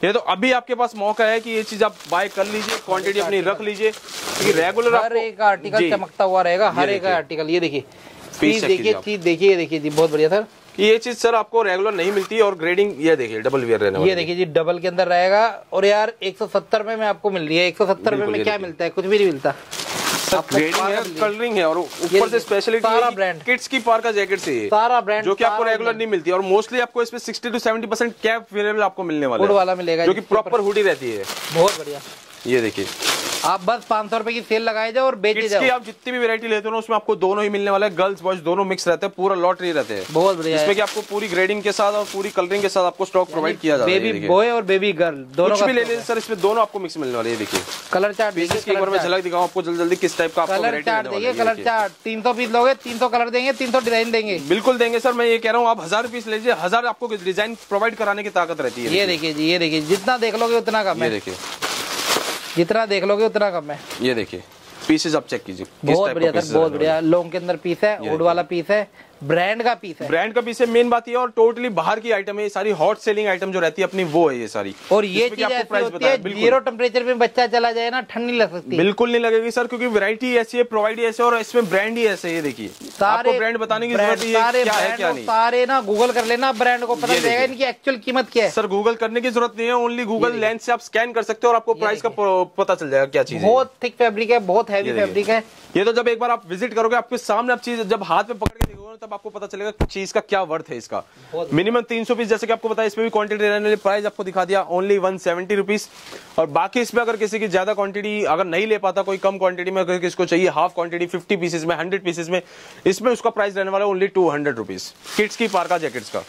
ये तो अभी आपके पास मौका है कि ये चीज़ आप बाय कर लीजिए क्वांटिटी अपनी रख लीजिए क्योंकि रेगुलर हर एक आर्टिकल चमकता हुआ रहेगा हर एक आर्टिकल ये देखिए। चीज़ देखिए चीज़ देखिए देखिए जी बहुत बढ़िया सर ये चीज़ सर आपको रेगुलर नहीं मिलती और ग्रेडिंग ये देखिए डबल वियर रहने ये देखिए जी डबल के अंदर रहेगा और यार 170 में में आपको मिल रही है 170 रुपए बिल्कुल, में क्या मिलता है? कुछ भी नहीं मिलता। ग्रेडिंग है। कलरिंग और ऊपर से स्पेशलिटी सारा brand। किड्स की पार का जैकेट से सारा ब्रांड जो कि आपको रेगुलर नहीं मिलती और मोस्टली आपको इसमें 60 टू 70 परसेंट कैप वेरिएबल आपको मिलने वाला है। वाला मिलेगा जो कि प्रॉपर हुडी रहती है। बहुत बढ़िया। ये देखिए। आप बस पाँच सौ रुपए की सेल लगाए जाओ और बेचे जाओ। आप जितनी भी वैरायटी लेते हो ना उसमें आपको दोनों ही मिलने वाले है। गर्ल्स बॉयज़ दोनों मिक्स रहते हैं पूरा लॉटरी रहते हैं। बहुत बढ़िया इसमें कि आपको पूरी ग्रेडिंग के साथ और पूरी कलरिंग के साथ आपको स्टॉक प्रोवाइड किया जाता है बेबी बॉय और बेबी गर्ल दोनों भी ले लीजिए सर इसमें दोनों आपको मिक्स मिलने वाले देखिए। कलर चार्ट देखिए पीसेस की एक बार मैं झलक दिखाऊँ आपको जल्दी जल्दी किस टाइप का आपको कलर चार्ट देखिए कलर चार्ट तीन सौ पीस लोगे तीन सौ कलर देंगे तीन सौ डिज़ाइन देंगे। बिल्कुल देंगे सर मैं ये कह रहा हूँ आप हज़ार पीस लीजिए हज़ार आपको डिज़ाइन प्रोवाइड कराने की ताकत रहती है ये देखिए। जी ये देखिए जितना देख लोगे उतना कम ये है देखिए। जितना देख लोगे उतना कम है। ये देखिए पीसेस आप चेक कीजिए। बहुत बढ़िया सर बहुत बढ़िया। लोंग के अंदर पीस है वुड वाला पीस है ब्रांड का पीस है। ब्रांड का पीस है मेन बात ये है और टोटली बाहर की आइटम है ये सारी हॉट सेलिंग आइटम जो रहती है अपनी वो है ये सारी। और ये चीज़ आपको ऐसी प्राइस होती है ज़ीरो टेम्परेचर में बच्चा चला जाए ना ठंड नहीं लग सकती। बिल्कुल नहीं लगेगी सर क्योंकि वैरायटी ऐसी है प्रोवाइड ही ऐसे और इसमें ब्रांड ही ऐसे ये देखिए। आपको ब्रांड बताने की ज़रूरत है सारे क्या है क्या नहीं। सारे ना गूगल कर लेना ब्रांड को पता ये चल जाएगा देखिए। इनकी एक्चुअल कीमत क्या है। सर गूगल करने की ज़रूरत नहीं है ओनली गूगल लेंस से आप स्कैन कर सकते हो और आपको प्राइस का पता चल जाएगा क्या चीज़ बहुत थिक फैब्रिक है बहुत हैवी। फैब्रिक है। ये तो जब एक बार आप विज़िट करोगे आपके सामने आप चीज़ जब हाथ में पकड़ के देखोगे तब आपको पता चलेगा चीज़ का क्या वर्थ है इसका। मिनिमम 300 पीस जैसे कि आपको बताया, इसमें भी क्वांटिटी रहने वाली प्राइस आपको दिखा दिया ओनली वन सेवेंटी रुपीज़ और बाकी इसमें अगर किसी की ज़्यादा क्वांटिटी अगर नहीं ले पाता, कोई कम क्वांटिटी में अगर किसको चाहिए हाफ़ क्वांटिटी फिफ्टी पीसेस में हंड्रेड पीसेस में, इसमें उसका प्राइस रहने वाला only two hundred rupees kids की पार्का जैकेट्स का।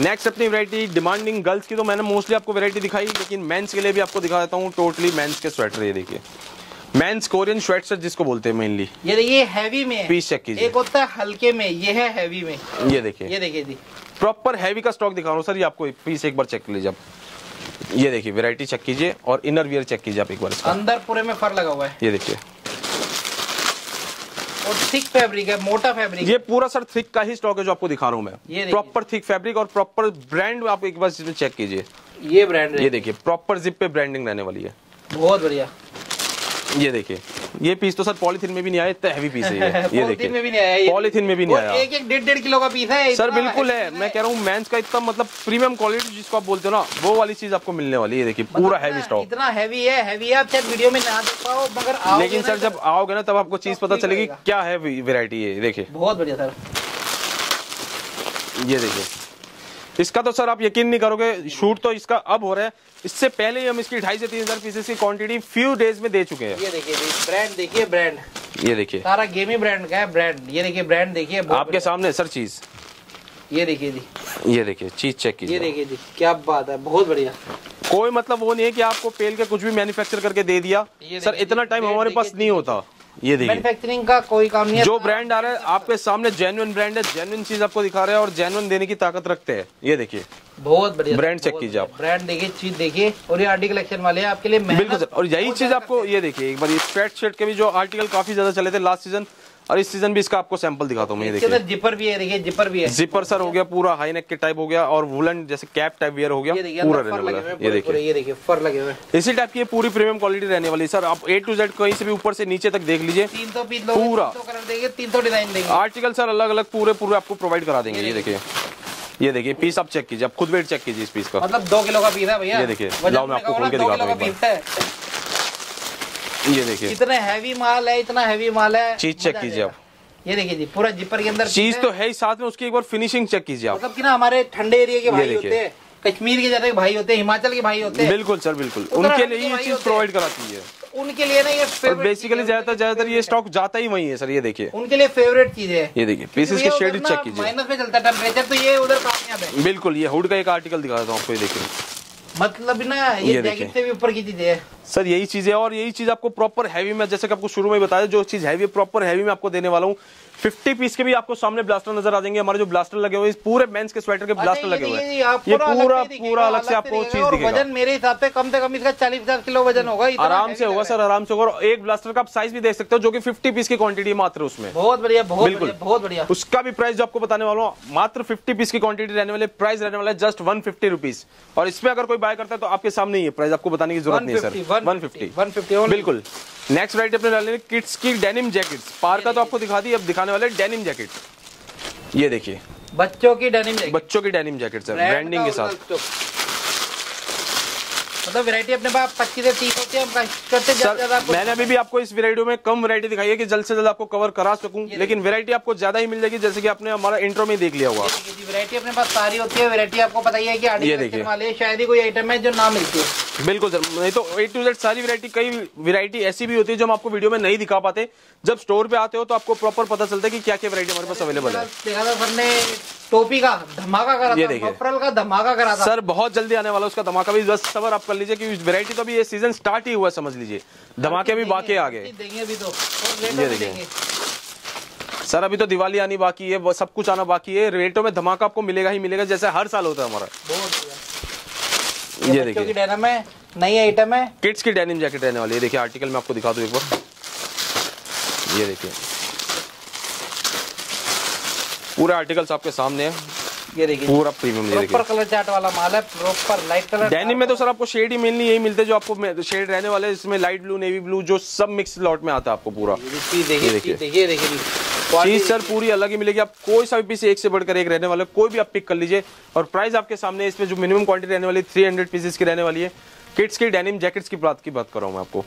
नेक्स्ट अपनी वैरायटी डिमांडिंग गर्ल्स की तो मैंने मोस्टली आपको वैरायटी दिखाई, लेकिन मेंस के लिए भी आपको दिखा देता हूँ टोटली मेंस के स्वेटर ये देखिए। मेंस कोरियन स्वेटर जिसको बोलते हैं मेनली ये देखिए हैवी में। है पीस चेक कीजिए। एक होता है हल्के में ये है हैवी में। ये देखिए। ये देखिए जी। प्रॉपर हैवी का स्टॉक दिखा रहा हूँ सर ये आपको पीस एक बार चेक कर लीजिए आप। ये देखिए वैरायटी चेक कीजिए और इनर वियर चेक कीजिए आप एक बार अंदर पूरे में फर लगा हुआ है। ये देखिए। और थिक फैब्रिक है मोटा फैब्रिक ये पूरा सर थिक का ही स्टॉक है जो आपको दिखा रहा हूँ ये मैं प्रॉपर थिक फैब्रिक और प्रॉपर ब्रांड आप एक बार इसमें चेक कीजिए। ये ब्रांड ये देखिए प्रॉपर जिप पे ब्रांडिंग रहने वाली है। बहुत बढ़िया। ये देखिए ये पीस तो सर पॉलीथिन में भी नहीं आया इतना हैवी पीस है ये। <laughs> ये पॉलीथीन में भी नहीं आया देखिए पॉलीथिन में भी नहीं आया। एक एक डेढ़ डेढ़ किलो का पीस है सर बिल्कुल है। मैं कह रहा हूँ मेंस का इतना मतलब प्रीमियम क्वालिटी जिसको आप बोलते हो ना वो वाली चीज़ आपको मिलने वाली है। देखिए पूरा मतलब हैवी स्टॉक इतना हैवी है हैवी है आप शायद वीडियो में ना देख पाओ मगर लेकिन सर तो जब आओगे ना तब आपको चीज़ तो पता चलेगी क्या है वेरायटी ये देखिए। बहुत बढ़िया सर। ये देखिए। इसका तो सर आप यकीन नहीं करोगे शूट तो इसका अब हो रहा है। इससे पहले ही हम इसकी ढाई से तीन हज़ार पीसेस की क्वांटिटी फ्यू डेज़ में दे चुके हैं। ये देखिए जी ब्रांड देखिए ब्रांड ये देखिए। सारा गेमी ब्रांड का है ब्रांड ये देखिए ब्रांड देखिए आपके सामने सर चीज़ ये देखिए जी। ये देखिए चीज़ चेक ये देखिए जी क्या बात है बहुत बढ़िया। कोई मतलब वो नहीं है कि आपको पेल के कुछ भी मैन्युफैक्चर करके दे दिया। सर इतना टाइम हमारे पास नहीं होता। ये देखिए। मैन्युफैक्चरिंग का कोई काम नहीं है जो ब्रांड आ रहा है आपके सामने जेन्युइन ब्रांड है जेन्युइन चीज़ आपको दिखा रहे हैं और जेन्युइन देने की ताकत रखते हैं। ये देखिए। बहुत बढ़िया। ब्रांड चेक कीजिए आप। ब्रांड देखिए चीज़ देखिए। और ये आर्टिकल कलेक्शन वाले हैं आपके लिए बिल्कुल और यही चीज़ आपको ये देखिए एक बार ये स्वेट शर्ट के भी जो आर्टिकल काफ़ी ज़्यादा चले थे लास्ट सीज़न और इस सीज़न भी इसका आपको सैंपल दिखाता हूँ मैं ये इसके देखिए। जिपर भी है देखिए जिपर भी है। जिपर सर हो गया पूरा हाई नेक के टाइप हो गया और वुलन जैसे कैप टाइप वियर हो गया पूरा रहने वाला ये देखिए। ये देखिए फर लगे हुए। इसी टाइप की पूरी प्रीमियम क्वालिटी रहने वाली है सर आप ए टू जेड कहीं से भी ऊपर से नीचे तक देख लीजिए। तीन सौ पीस पूरा। तीन सौ डिज़ाइन देंगे आर्टिकल सर अलग अलग पूरे पूरे आपको प्रोवाइड करा देंगे ये देखिए। ये देखिए पीस आप चेक कीजिए आप खुद वेट चेक कीजिए इस पीस का। मतलब दो किलो का पीस है भैया। ये देखिए, लाओ मैं आपको खोल के दिखाता है। ये देखिए। इतना हैवी माल है इतना हैवी माल है। चीज़ चेक कीजिए आप। ये देखिए जी पूरा जिपर के अंदर चीज़ तो है ही साथ में उसकी एक बार फिनिशिंग चेक कीजिए आप। मतलब कि ना हमारे ठंडे एरिया के भाई होते हैं कश्मीर के ज़्यादा भाई होते हैं हिमाचल के भाई होते हैं। बिल्कुल सर बिल्कुल। उनके लिए ये चीज़ प्रोवाइड कराती है। उनके लिए ना ये और बेसिकली ज़्यादातर ज़्यादातर ये स्टॉक जाता ही वही है सर ये देखिए। उनके लिए फेवरेट चीज़ है। ये देखिए पीसेस के शेड चेक कीजिए। माइनस में चलता है टेम्परेचर तो ये उधर कामयाब है। बिल्कुल ये हुड का एक आर्टिकल दिखा देता हूँ आपको ये देखिए। मतलब ना ये, ये जैकेट। भी ऊपर की चीज़ है सर यही चीज़ है और यही चीज़ आपको प्रॉपर हैवी में जैसे कि आपको शुरू में बताया जो चीज़ हैवी प्रॉपर हैवी में आपको देने वाला हूँ 50 पीस के भी आपको सामने ब्लास्टर नज़र आ जाएँगे। हमारे जो ब्लास्टर लगे हुए इस पूरे मेंस के स्वेटर के ब्लास्टर लगे हुए ये- हैं पूरा पूरा अलग से आपको चीज़ दिखेगा। वज़न मेरे हिसाब से कम से कम इसका चालीस पचास किलो वज़न होगा आराम से होगा सर आराम से होगा। एक ब्लास्टर का आप साइज़ भी देख सकते हो जो कि 50 पीस की क्वांटिटी मात्र उसमें। बहुत बढ़िया बहुत बिल्कुल। बहुत बढ़िया। उसका भी प्राइस जो आपको बताने वाला हूँ मात्र 50 पीस की क्वांटिटी रहने वाले प्राइस रहने वाला है जस्ट वन फिफ्टी रुपीज़ और इसमें अगर कोई बाय करता है तो आपके सामने ही प्राइस आपको बताने की ज़रूरत नहीं है सर। वन फिफ्टी 150 बिल्कुल। नेक्स्ट वराइटी अपने डालने किड्स की डेनिम जैकेट्स पार का तो आपको दिखा दी अब दिखाने वाले डेनिम जैकेट ये देखिए। बच्चों की डेनिम जैकेट बच्चों की डेनिम जैकेट सर ब्रांडिंग के साथ। मतलब वैरायटी अपने पास पच्चीस से तीस होती है करते सर मैंने अभी भी आपको इस वैरायटी में कम वैरायटी दिखाई है कि जल्द से जल्द आपको कवर करा सकूँ लेकिन वैरायटी आपको ज़्यादा ही मिल जाएगी जैसे कि आपने हमारा इंट्रो में देख लिया हुआ वैरायटी अपने पास सारी होती है वैरायटी आपको पता ही है कि ये देखिए। वाले शायद ही कोई आइटम है जो ना मिलती है। बिल्कुल सर नहीं तो ए टू जेड सारी वैरायटी कई वैरायटी ऐसी भी होती है जो हम आपको वीडियो में नहीं दिखा पाते। जब स्टोर पे आते हो तो आपको प्रॉपर पता चलता है कि क्या क्या वैरायटी हमारे पास अवेलेबल है। टोपी का धमाका करा ये था देखिए। अप्रैल का धमाका करा था। सर बहुत जल्दी आने वाला उसका धमाका भी बस सबर आप कर लीजिए कि वैरायटी तो अभी ये सीज़न स्टार्ट ही हुआ समझ लीजिए। धमाके भी बाकी आ गए देंगे भी तो। ये देखिए। सर अभी तो दिवाली आनी बाकी है सब कुछ आना बाकी है रेटों में धमाका आपको मिलेगा ही मिलेगा जैसे हर साल होता है हमारा। ये देखिए। डेनिम है नई आइटम है। किड्स की डेनिम जैकेट रहने वाली है। देखिए आर्टिकल में आपको दिखा दूँ एक बार। ये देखिए। पूरे आर्टिकल्स आपके सामने है। ये देखिए। पूरा प्रीमियम प्रॉपर कलर चार्ट वाला माल है प्रॉपर लाइट कलर डेनिम में तो सर आपको शेड ही मेनली यही मिलते जो आपको शेड रहने वाले इसमें लाइट ब्लू नेवी ब्लू जो सब मिक्स लॉट में आता है आपको पूरा। देखिए देखिए देखिए। चीज़ सर पूरी अलग ही मिलेगी। आप कोई सा भी पीस एक से बढ़कर एक रहने वाला कोई भी आप पिक कर लीजिए। और प्राइस आपके सामने इसमें जो मिनिमम क्वांटिटी रहने वाली थ्री हंड्रेड पीसेस की रहने वाली है। किड्स की डेनिम जैकेट्स की बात की बात कर रहा हूँ मैं आपको।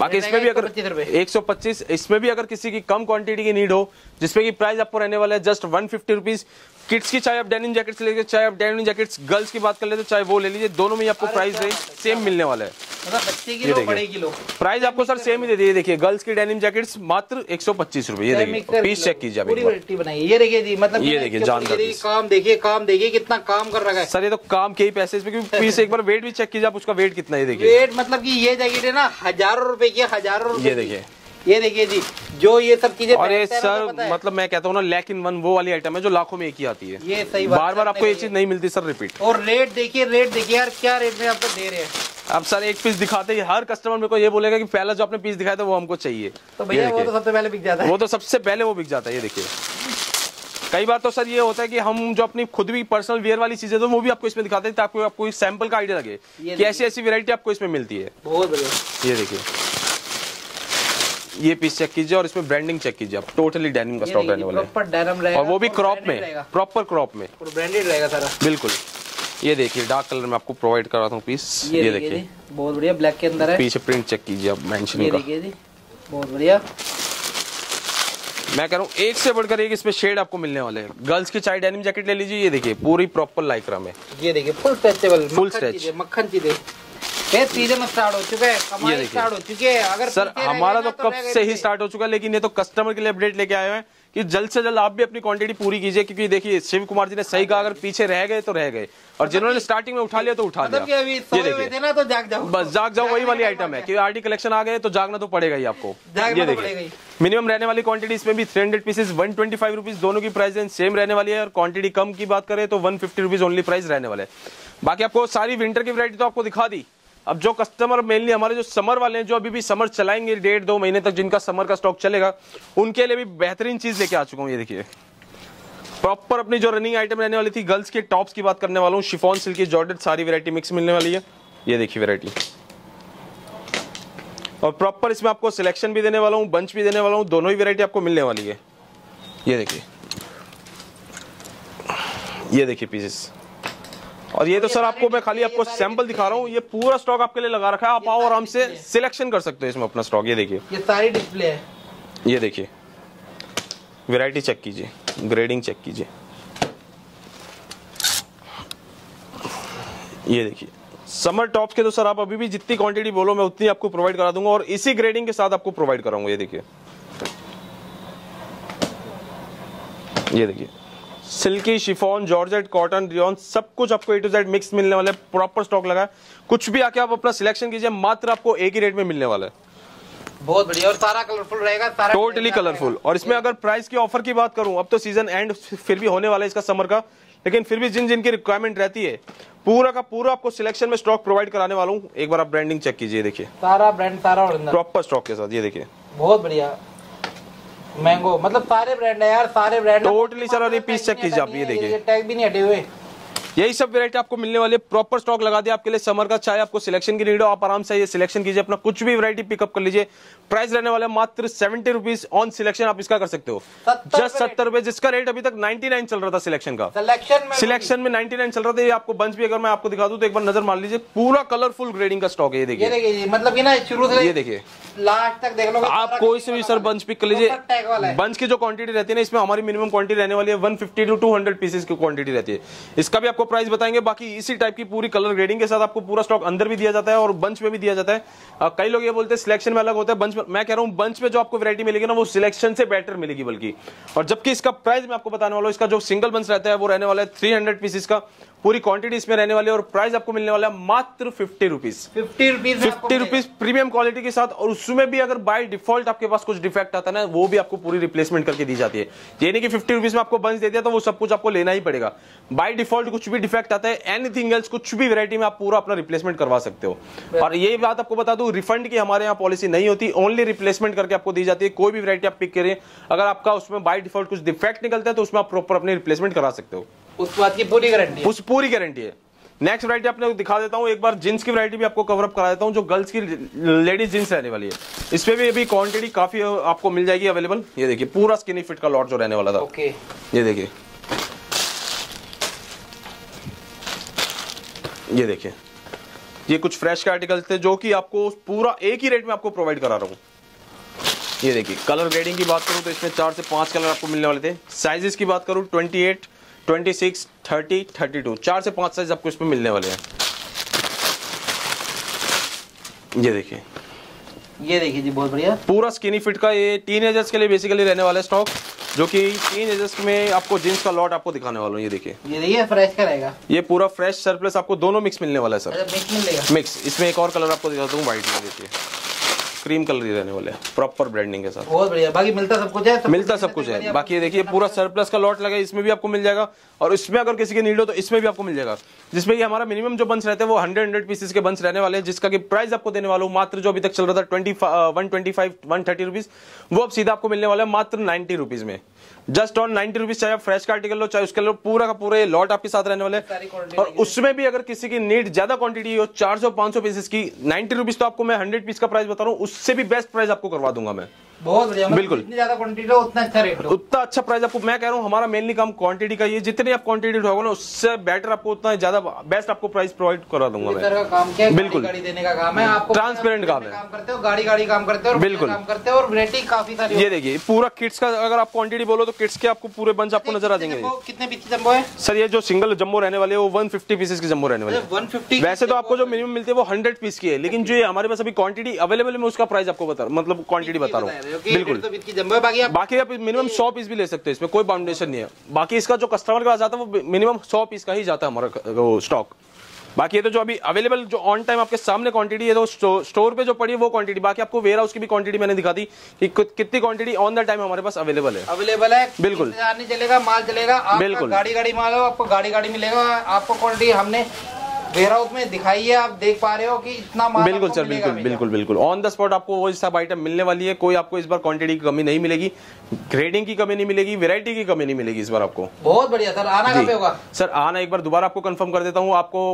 बाकी इसमें भी अगर एक सौ पच्चीस इसमें भी अगर किसी की कम क्वांटिटी की नीड हो जिसमें की प्राइस आपको रहने वाला है just one fifty rupees kids की चाहे आप डेनिम जैकेट्स लेके चाहे आप डेनिम जैकेट्स गर्ल्स की बात कर लेते चाहे वो ले लीजिए दोनों में आपको प्राइस सेम मिलने वाला है। मतलब बच्चे की लो बड़े की लो। प्राइस आपको सर सेम ही दे दिए देखिए गर्ल्स की डेनिम जैकेट्स मात्र एक सौ पच्चीस रुपए ये देखिए पीस चेक लो। कीजिए ये देखिए जी मतलब ये देखिए, इसके जान ऊपर का ये देखिए, पीस। काम देखिए काम देखिए कितना काम कर रखा है। सर ये तो काम के ही पैसे इसमें क्योंकि पीस एक बार वेट भी चेक कीजिए आप उसका वेट कितना है देखिए। वेट मतलब कि ये जैकेट है ना हज़ारों रुपए की हज़ारों रुपए ये देखिए। ये देखिए जी जो ये सब चीज़ें और ये पहनते हैं ना, तो सर मतलब मैं कहता हूँ ना लैक इन वन वो वाली आइटम है जो लाखों में एक ही आती है। ये सही बात बार बार आपको ये चीज़ नहीं मिलती सर रिपीट और रेट देखिए रेट देखिए यार क्या रेट में आपको दे रहे हैं? अब सर एक पीस दिखाते ही हर कस्टमर मेरे को ये बोलेगा कि पहला जो आपने पीस दिखाया था वो हमको चाहिए। तो भैया वो तो सबसे पहले बिक जाता है। वो तो सबसे पहले वो बिक जाता है ये देखिए। कई बार तो सर ये होता है कि हम जो अपनी खुद भी पर्सनल वेयर वाली चीज़ें तो वो भी आपको इसमें दिखाते हैं ताकि आपको सैंपल का आइडिया लगे कि ऐसी ऐसी वेरायटी आपको इसमें मिलती है। बहुत बढ़िया। ये देखिए। ये पीस चेक कीजिए और इसमें ब्रांडिंग चेक कीजिए आप। टोटली डेनिम का स्टॉक रहने वाला है। और वो भी क्रॉप में प्रॉपर क्रॉप में। ब्रांडेड रहेगा सारा। बिल्कुल। ये देखिए डार्क कलर में आपको प्रोवाइड कराता हूँ पीस ये देखिए बहुत बढ़िया ब्लैक के अंदर है। पीछे प्रिंट चेक कीजिए आप मेंशन का। बहुत बढ़िया। मैं कह रहा हूँ एक से बढ़कर एक इसमें शेड आपको मिलने वाले हैं। गर्ल्स की चाहे डेनिम जैकेट ले लीजिए ये देखिए पूरी प्रॉपर लाइक्रा में। ये देखिए फुल स्ट्रेचेबल Full stretch. मक्खन चीज़ें। सीज़न स्टार्ट हो चुका है ये स्टार्ट हो चुकी है अगर सर हमारा तो कब से ही स्टार्ट हो चुका है लेकिन ये तो कस्टमर के लिए अपडेट लेके आए हैं कि जल्द से जल्द आप भी अपनी क्वांटिटी पूरी कीजिए क्योंकि देखिए शिव कुमार जी ने सही कहा अगर पीछे रह गए तो रह गए। और जिन्होंने स्टार्टिंग में उठा लिया तो उठा मतलब लिया। ये देखिए। ना तो जाग जाओ। बस जाग जाओ वही वाली आइटम है बात कि आरडी कलेक्शन आ गए तो जागना तो पड़ेगा ही आपको। ये तो देखिए। मिनिमम रहने वाली क्वांटिटी इसमें भी 300 पीसेस 125 रुपीस दोनों की प्राइस सेम रहने वाली है और क्वांटिटी कम की बात करें तो 150 रुपीस ओनली प्राइस रहने वाले बाकी आपको सारी विंटर की वैरायटी तो आपको दिखा दी। अब जो कस्टमर मेनली हमारे जो समर वाले हैं, जो अभी भी समर चलाएँगे डेढ़ दो महीने तक जिनका समर का स्टॉक चलेगा, उनके लिए भी बेहतरीन चीज़ लेके आ चुका हूँ, ये देखिए। प्रॉपर अपनी जो रनिंग आइटम रहने वाली थी गर्ल्स के टॉप्स की बात करने वाला हूँ शिफॉन सिल्क की जॉर्डेट सारी वैरायटी मिक्स मिलने वाली है। ये देखिए वैरायटी और प्रॉपर इसमें आपको सिलेक्शन भी देने वाला हूँ बंच भी देने वाला हूँ, दोनों ही वैरायटी आपको मिलने वाली है। ये देखिए। ये देखिए पीसेस और ये तो सर आपको मैं खाली आपको सैंपल दिखा रहा हूँ ये पूरा स्टॉक आपके लिए लगा रखा है आप आओ आराम से सिलेक्शन कर सकते हो इसमें अपना स्टॉक ये देखिए। ये सारी डिस्प्ले है। ये देखिए वैरायटी चेक कीजिए ग्रेडिंग चेक कीजिए। ये देखिए समर टॉप्स के तो सर आप अभी भी जितनी क्वांटिटी बोलो मैं उतनी आपको प्रोवाइड करा दूँगा और इसी ग्रेडिंग के साथ आपको प्रोवाइड कराऊँगा ये देखिए। ये देखिए silky chiffon georgette cotton rayon सब कुछ आपको ए टू जेड मिक्स मिलने वाला है प्रॉपर स्टॉक लगा है। कुछ भी आके आप अपना सिलेक्शन कीजिए मात्र आपको एक ही रेट में मिलने वाला है। बहुत बढ़िया और सारा कलरफुल रहेगा सारा टोटली कलरफुल और इसमें अगर प्राइस की ऑफ़र की बात करूँ अब तो सीज़न एंड फिर भी होने वाला है इसका समर का लेकिन फिर भी जिन जिन की रिक्वायरमेंट रहती है पूरा का पूरा आपको सिलेक्शन में स्टॉक प्रोवाइड कराने वाला हूँ। एक बार आप ब्रांडिंग चेक कीजिए देखिए। सारा ब्रांड सारा प्रॉपर स्टॉक के साथ ये देखिए। बहुत बढ़िया। मैंगो मतलब सारे ब्रांड है यार सारे ब्रांड Totally सर, और ये piece check कीजिए आप, ये देखिए। टैग भी नहीं हटे हुए। यही सब वेरायटी आपको मिलने वाली है। प्रॉपर स्टॉक लगा दिया आपके लिए समर का चाहे आपको सिलेक्शन की नीड हो आप आराम से ये सिलेक्शन कीजिए अपना कुछ भी वैरायटी पिकअप कर लीजिए। प्राइस रहने वाला मात्र सेवेंटी रुपीज़ ऑन सिलेक्शन आप इसका कर सकते हो। जस्ट सत्तर रुपए जिसका रेट अभी तक 99 चल रहा था सिलेक्शन का। सिलेक्शन में सिलेक्शन में 99 चल रहा था ये आपको बंच भी अगर मैं आपको दिखा दूँ तो एक बार नज़र मार लीजिए। पूरा कलरफुल ग्रेडिंग का स्टॉक है ये देखिए। मतलब कि ना शुरू से ये देखिए। लास्ट तक देख लो आप कोई से भी सर बंच पिक कर लीजिए बंच की जो क्वांटिटी रहती है ना इसमें हमारी मिनिमम क्वांटिटी रहने वाली है 150 टू 200 पीसेस की क्वांटिटी रहती है। इसका भी आपको प्राइस बताएँगे बाकी इसी टाइप की पूरी कलर ग्रेडिंग के साथ आपको पूरा स्टॉक अंदर भी दिया जाता है और बंच में भी दिया जाता है। कई लोग ये बोलते हैं सिलेक्शन में अलग होता है बंच में मैं कह रहा हूँ बंच में जो आपको वैरायटी मिलेगी ना वो सिलेक्शन से बेटर मिलेगी बल्कि। और जबकि इसका प्राइस मैं आपको बताने वाला हूँ इसका जो सिंगल बंच रहता है वो रहने वाला है थ्री पीसेस का। पूरी क्वांटिटी इसमें रहने वाली है और प्राइस आपको मिलने वाला है मात्र fifty rupees fifty rupees fifty rupees premium quality के साथ और उसमें भी अगर बाय डिफ़ॉल्ट आपके पास कुछ डिफेक्ट आता है ना वो भी आपको पूरी रिप्लेसमेंट करके दी जाती है। ये नहीं कि फिफ्टी रुपीज़ में आपको बंस दे दिया तो वो सब कुछ आपको लेना ही पड़ेगा। बाय डिफ़ॉल्ट कुछ भी डिफेक्ट आता है एनीथिंग एल्स कुछ भी वैरायटी में आप पूरा अपना रिप्लेसमेंट करवा सकते हो। और ये बात आपको बता दू रिफंड की हमारे यहाँ पॉलिसी नहीं होती ओनली रिप्लेसमेंट करके आपको दी जाती है। कोई भी वैरायटी आप पिक करें अगर आपका उसमें बाय डिफ़ॉल्ट कुछ डिफेक्ट निकलता है तो उसमें आप प्रॉपर अपनी रिप्लेसमेंट करा सकते हो। उस बात की पूरी गारंटी उस पूरी गारंटी है। नेक्स्ट वैरायटी आपने दिखा देता हूँ एक बार जींस की वैरायटी भी आपको कवर अप करा देता हूँ जो गर्ल्स की लेडीज़ जींस रहने वाली है। इसमें भी अभी क्वांटिटी काफ़ी आपको मिल जाएगी अवेलेबल ये देखिए पूरा स्किनी फिट का लॉट जो रहने वाला था। ओके ये देखिए। ये देखिए। ये कुछ फ्रेश के आर्टिकल्स थे जो कि आपको पूरा एक ही रेट में आपको प्रोवाइड करा रहा हूँ। ये देखिए कलर ग्रेडिंग की बात करूँ तो इसमें चार से पाँच कलर आपको मिलने वाले थे। साइजेस की बात करूँ twenty eight twenty six thirty thirty two चार से पाँच साइज़ आपको इसमें मिलने वाले हैं। ये देखिए। ये देखिए जी बहुत बढ़िया। पूरा स्किनी फिट का ये टीन एजर्स के लिए बेसिकली रहने वाला स्टॉक जो कि टीन एजर्स में आपको जींस का लॉट आपको दिखाने वाला हूँ ये देखिए। ये देखिए फ्रेश का रहेगा। ये पूरा फ्रेश सरप्लस आपको दोनों मिक्स मिलने वाला है सर अच्छा मिक्स मिलेगा। मिक्स इसमें एक और कलर आपको दिखाता हूँ व्हाइट में देखिए। क्रीम कलर ही रहने वाले हैं प्रॉपर ब्रांडिंग के साथ। बहुत बढ़िया। बाकी मिलता सब कुछ है? मिलता सब कुछ है। बाकी देखिए पूरा सरप्लस का लॉट लगा इसमें भी आपको मिल जाएगा। और इसमें अगर किसी की नीड हो तो इसमें भी आपको मिल जाएगा। जिसमें कि हमारा मिनिमम जो बंस रहते हैं वो हंड्रेड हंड्रेड पीसेस के बंस रहने वाले हैं जिसका कि प्राइस आपको देने वाला हूँ मात्र जो अभी तक चल रहा था twenty one twenty five one thirty rupees वो अब सीधा आपको मिलने वाला है मात्र नाइन्टी रुपीज़ में। जस्ट ऑन नाइनटी रुपीज़ चाहे आप फ्रेश का आर्टिकल लो चाहे उसके लो पूरा का पूरा ये लॉट आपके साथ रहने वाले और उसमें भी अगर किसी की नीड ज़्यादा क्वांटिटी हो चार सौ पाँच सौ पीसेस की नाइनटी रुपीज़ तो आपको मैं हंड्रेड पीस का प्राइस बता रहा हूँ उससे भी बेस्ट प्राइस आपको करवा दूँगा मैं। बहुत बढ़िया मतलब बिल्कुल। जितनी ज़्यादा क्वांटिटी उतना अच्छा रेट उतना अच्छा प्राइस आपको मैं कह रहा हूँ हमारा मेनली काम क्वांटिटी का ये जितनी आप क्वांटिटी उठाओगे ना उससे बेटर आपको उतना ज़्यादा बेस्ट आपको प्राइस प्रोवाइड करा दूँगा मैं। का काम क्या बिल्कुल। गाड़ी, गाड़ी देने का काम है। आपको Transparent काम है। काम करते हो गाड़ी गाड़ी काम करते हो बिल्कुल। काम करते हो और वैरायटी काफ़ी सारी ये देखिए पूरा किट्स का अगर आप क्वांटिटी बोलो तो किट्स के आपको पूरे बंच आपको नज़र आ जाएँगे। कितने पीस जंबो है? सर ये जो सिंगल जम्बो रहने वाले वो 150 पीसेस के जम्बो रहने वाले वन वैसे तो आपको जो मिनिमम मिलती है वो 100 पीस की है। लेकिन जो हमारे पास अभी क्वांटिटी अवेलेबल है मैं उसका प्राइस आपको बता मतलब क्वांटिटी बता रहा हूँ। बिल्कुल। है बाकी आप बाकी आप मिनिमम सौ पीस भी ले सकते हैं इसमें कोई बाउंडेशन नहीं है। बाकी इसका जो कस्टमर के पास जाता है वो मिनिमम सौ पीस का ही जाता है हमारा स्टॉक बाकी ये तो जो अभी अवेलेबल जो ऑन टाइम आपके सामने क्वांटिटी है तो स्टोर पे जो पड़ी है वो क्वांटिटी बाकी आपको वेयर हाउस की भी क्वांटिटी मैंने दिखा दी कि कितनी क्वांटिटी ऑन द टाइम हमारे पास अवेलेबल है। अवेलेबल है बिल्कुल। नहीं चलेगा माल चलेगा बिल्कुल। गाड़ी गाड़ी माल हो आपको गाड़ी गाड़ी मिलेगा आपको क्वांटिटी हमने वेयर हाउस में दिखाई है आप देख पा रहे हो कि इतना माल बिल्कुल सर बिल्कुल बिल्कुल बिल्कुल। ऑन द स्पॉट आपको वो सब आइटम मिलने वाली है कोई आपको इस बार क्वांटिटी की कमी नहीं मिलेगी ग्रेडिंग की कमी नहीं मिलेगी वैरायटी की कमी नहीं मिलेगी इस बार आपको। बहुत बढ़िया सर आना कहाँ पे होगा? सर आना एक बार दोबारा आपको कंफर्म कर देता हूँ आपको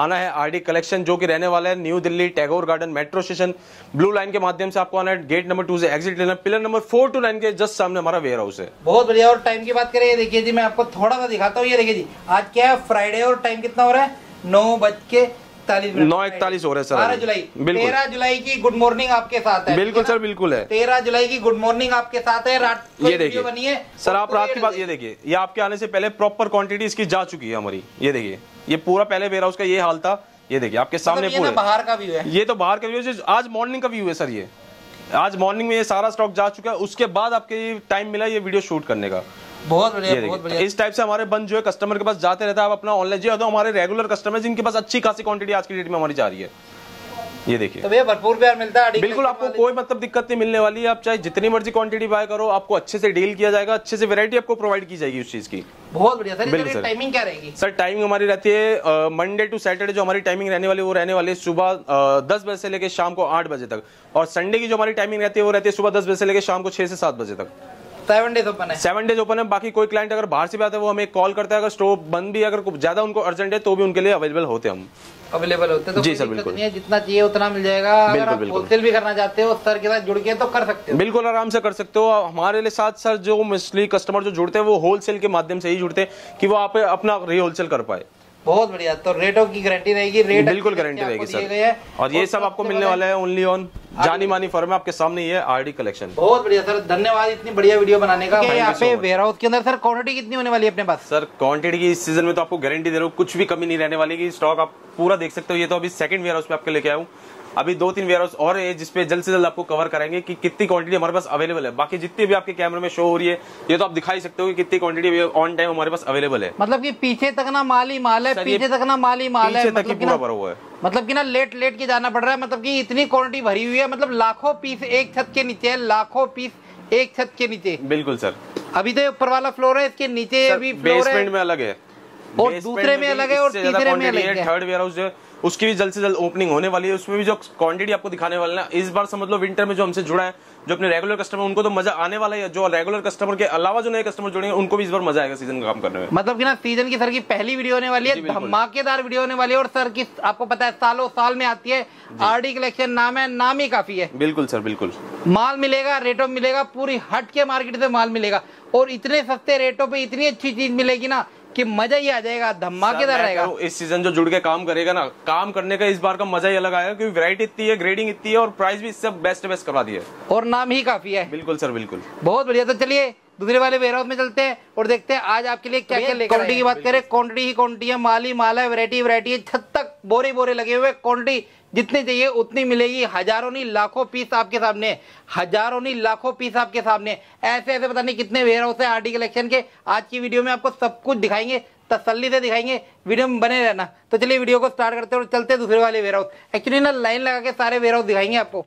आना है आरडी कलेक्शन जो कि रहने वाला है new Delhi Tagore Garden metro station blue line के माध्यम से आपको आना है गेट नंबर टू से एग्जिट लेना pillar number four two nine के जस्ट सामने हमारा वेयर हाउस है। बहुत बढ़िया और टाइम की बात करें देखिए जी मैं आपको थोड़ा सा दिखाता हूँ ये देखिए जी आज क्या है फ्राइडे और टाइम कितना हो रहा है? नौ बज के इकतालीस नौ इकतालीस हो रहे सर बारह जुलाई। तेरह जुलाई की गुड मॉर्निंग आपके साथ है बिल्कुल सर बिल्कुल है। तेरह जुलाई की गुड मॉर्निंग आपके साथ है रात ये वीडियो बनी देखिए है सर आप रात की बात ये देखिए ये आपके आने से पहले प्रॉपर क्वांटिटी इसकी जा चुकी है हमारी ये देखिए ये पूरा पहले वेयर हाउस का ये हाल था ये देखिए आपके सामने मतलब पूरे। बाहर का व्यू है। ये तो बाहर का व्यू है आज मॉर्निंग का व्यू है सर ये। आज मॉर्निंग में ये सारा स्टॉक जा चुका है उसके बाद आपके टाइम मिला ये वीडियो शूट करने का। बहुत बढ़िया बहुत बढ़िया। इस टाइप से हमारे बंद जो है कस्टमर के पास जाते रहता है आप अपना ऑनलाइन जो तो हमारे रेगुलर कस्टमर जिनके पास अच्छी खासी क्वांटिटी आज की डेट में हमारी जा रही है। ये देखिए। तो भैया भरपूर प्यार मिलता है बिल्कुल आपको कोई मतलब दिक्कत नहीं मिलने वाली है। आप चाहे जितनी मर्ज़ी क्वांटिटी बाय करो आपको अच्छे से डील किया जाएगा अच्छे से वैरायटी आपको प्रोवाइड की जाएगी उस चीज़ की। बहुत बढ़िया। सर बिल्कुल सर। टाइमिंग क्या रहेगी? सर टाइमिंग हमारी रहती है मंडे टू सैटरडे जो हमारी टाइमिंग रहने वाली वो रहने वाली है सुबह दस बजे से लेकर शाम को आठ बजे तक। और संडे की जो हमारी टाइमिंग रहती है वो रहती है सुबह दस बजे से लेकर शाम को छह से सात बजे तक। सेवन डेज़ ओपन है। सेवन डेज़ ओपन है बाकी कोई क्लाइंट अगर बाहर से भी आता है वो हमें कॉल करता है अगर स्टोर बंद भी है, अगर ज़्यादा उनको अर्जेंट है तो भी उनके लिए अवेलेबल होते हम। अवेलेबल होते हैं तो जी सर, बिल्कुल। नहीं है जितना चाहिए उतना मिल जाएगा। अगर बिल्कुल, आप बिल्कुल। होलसेल भी करना चाहते हो सर के साथ जुड़ के तो कर सकते हो। बिल्कुल आराम से कर सकते हो। हमारे लिए साथ सर जो मोस्टली कस्टमर जो जुड़ते हैं वो होलसेल के माध्यम से ही जुड़ते हैं कि वो आप अपना री होलसेल कर पाए। बहुत बढ़िया तो रेटों की गारंटी रहेगी रेट बिल्कुल गारंटी रहेगी सर। और ये सब आपको मिलने वाला है ओनली ऑन जानी मानी फॉर्म आपके सामने ये आरडी कलेक्शन बहुत बढ़िया सर धन्यवाद इतनी बढ़िया वीडियो बनाने का। यहाँ पे वेयर हाउस के अंदर सर क्वांटिटी कितनी होने वाली है अपने पास? सर क्वांटिटी की इस सीज़न में तो आपको गारंटी दे रहा हूँ कुछ भी कमी नहीं रहने वाली की स्टॉक आप पूरा देख सकते हो ये तो अभी सेकंड वेयर हाउस में आपके लेके आऊँ हूँ। अभी दो तीन वेयर हाउस और है जिसपे जल्द से जल्द आपको कवर करेंगे कि कितनी क्वांटिटी हमारे पास अवेलेबल है। बाकी जितनी भी आपके कैमरे में शो हो रही है ये तो आप दिखा ही सकते हो कि कितनी क्वांटिटी ऑन टाइम हमारे पास अवेलेबल है। मतलब कि पीछे तक ना माल ही माल है पीछे तक ना माल ही माल है मतलब पूरा भरा हुआ है। मतलब कि ना लेट लेट के जाना पड़ रहा है मतलब कि इतनी क्वांटिटी भरी हुई है मतलब लाखों पीस एक छत के नीचे है लाखों पीस एक छत के नीचे। बिल्कुल सर। अभी तो ऊपर वाला फ्लोर है इसके नीचे भी फ्लोर बेसमेंट है में अलग है। और दूसरे में अलग है और तीसरे में अलग है। थर्ड वेयर हाउस जो है उसकी भी जल्द से जल्द ओपनिंग होने वाली है। उसमें भी जो क्वांटिटी आपको दिखाने वाला है इस बार समझ लो विंटर में जो हमसे जुड़ा है जो अपने रेगुलर कस्टमर उनको तो मज़ा आने वाला है जो रेगुलर कस्टमर के अलावा जो नए कस्टमर जुड़ेंगे उनको भी इस बार मज़ा आएगा सीज़न का काम करने में। मतलब कि ना सीज़न की सर की पहली वीडियो होने वाली है धमाकेदार वीडियो होने वाली है और सर की आपको पता है सालों साल में आती है। आरडी कलेक्शन नाम है नाम ही काफ़ी है। बिल्कुल सर बिल्कुल। माल मिलेगा रेटों मिलेगा पूरी हट के मार्केट से माल मिलेगा। और इतने सस्ते रेटों पे इतनी अच्छी चीज़ मिलेगी ना कि मज़ा ही आ जाएगा धमाकेदार रहेगा? इस सीज़न जो जुड़ के काम करेगा ना काम करने का इस बार का मज़ा ही अलग आएगा क्योंकि वैरायटी इतनी है ग्रेडिंग इतनी है और प्राइस भी इससे बेस्ट बेस्ट करवा दी है। और नाम ही काफ़ी है। बिल्कुल सर बिल्कुल। बहुत बढ़िया तो चलिए दूसरे वाले वेयर हाउस में चलते हैं और देखते हैं आज आपके लिए क्या क्या लेकर की बात करें क्वांटिटी ही क्वांटिटी है माल माल है वैरायटी वैरायटी है छत तक बोरे बोरे लगे हुए क्वांटिटी जितनी चाहिए उतनी मिलेगी। हज़ारों नहीं लाखों पीस आपके सामने हज़ारों नहीं लाखों पीस आपके सामने ऐसे ऐसे पता नहीं कितने वेयर हाउस है आरटी कलेक्शन के। आज की वीडियो में आपको सब कुछ दिखाएँगे तसल्ली से दिखाएँगे। वीडियो में बने रहना। तो चलिए वीडियो को स्टार्ट करते हैं और चलते हैं दूसरे वाले वेयर हाउस एक्चुअली ना लाइन लगा के सारे वेयर हाउस दिखाएँगे आपको।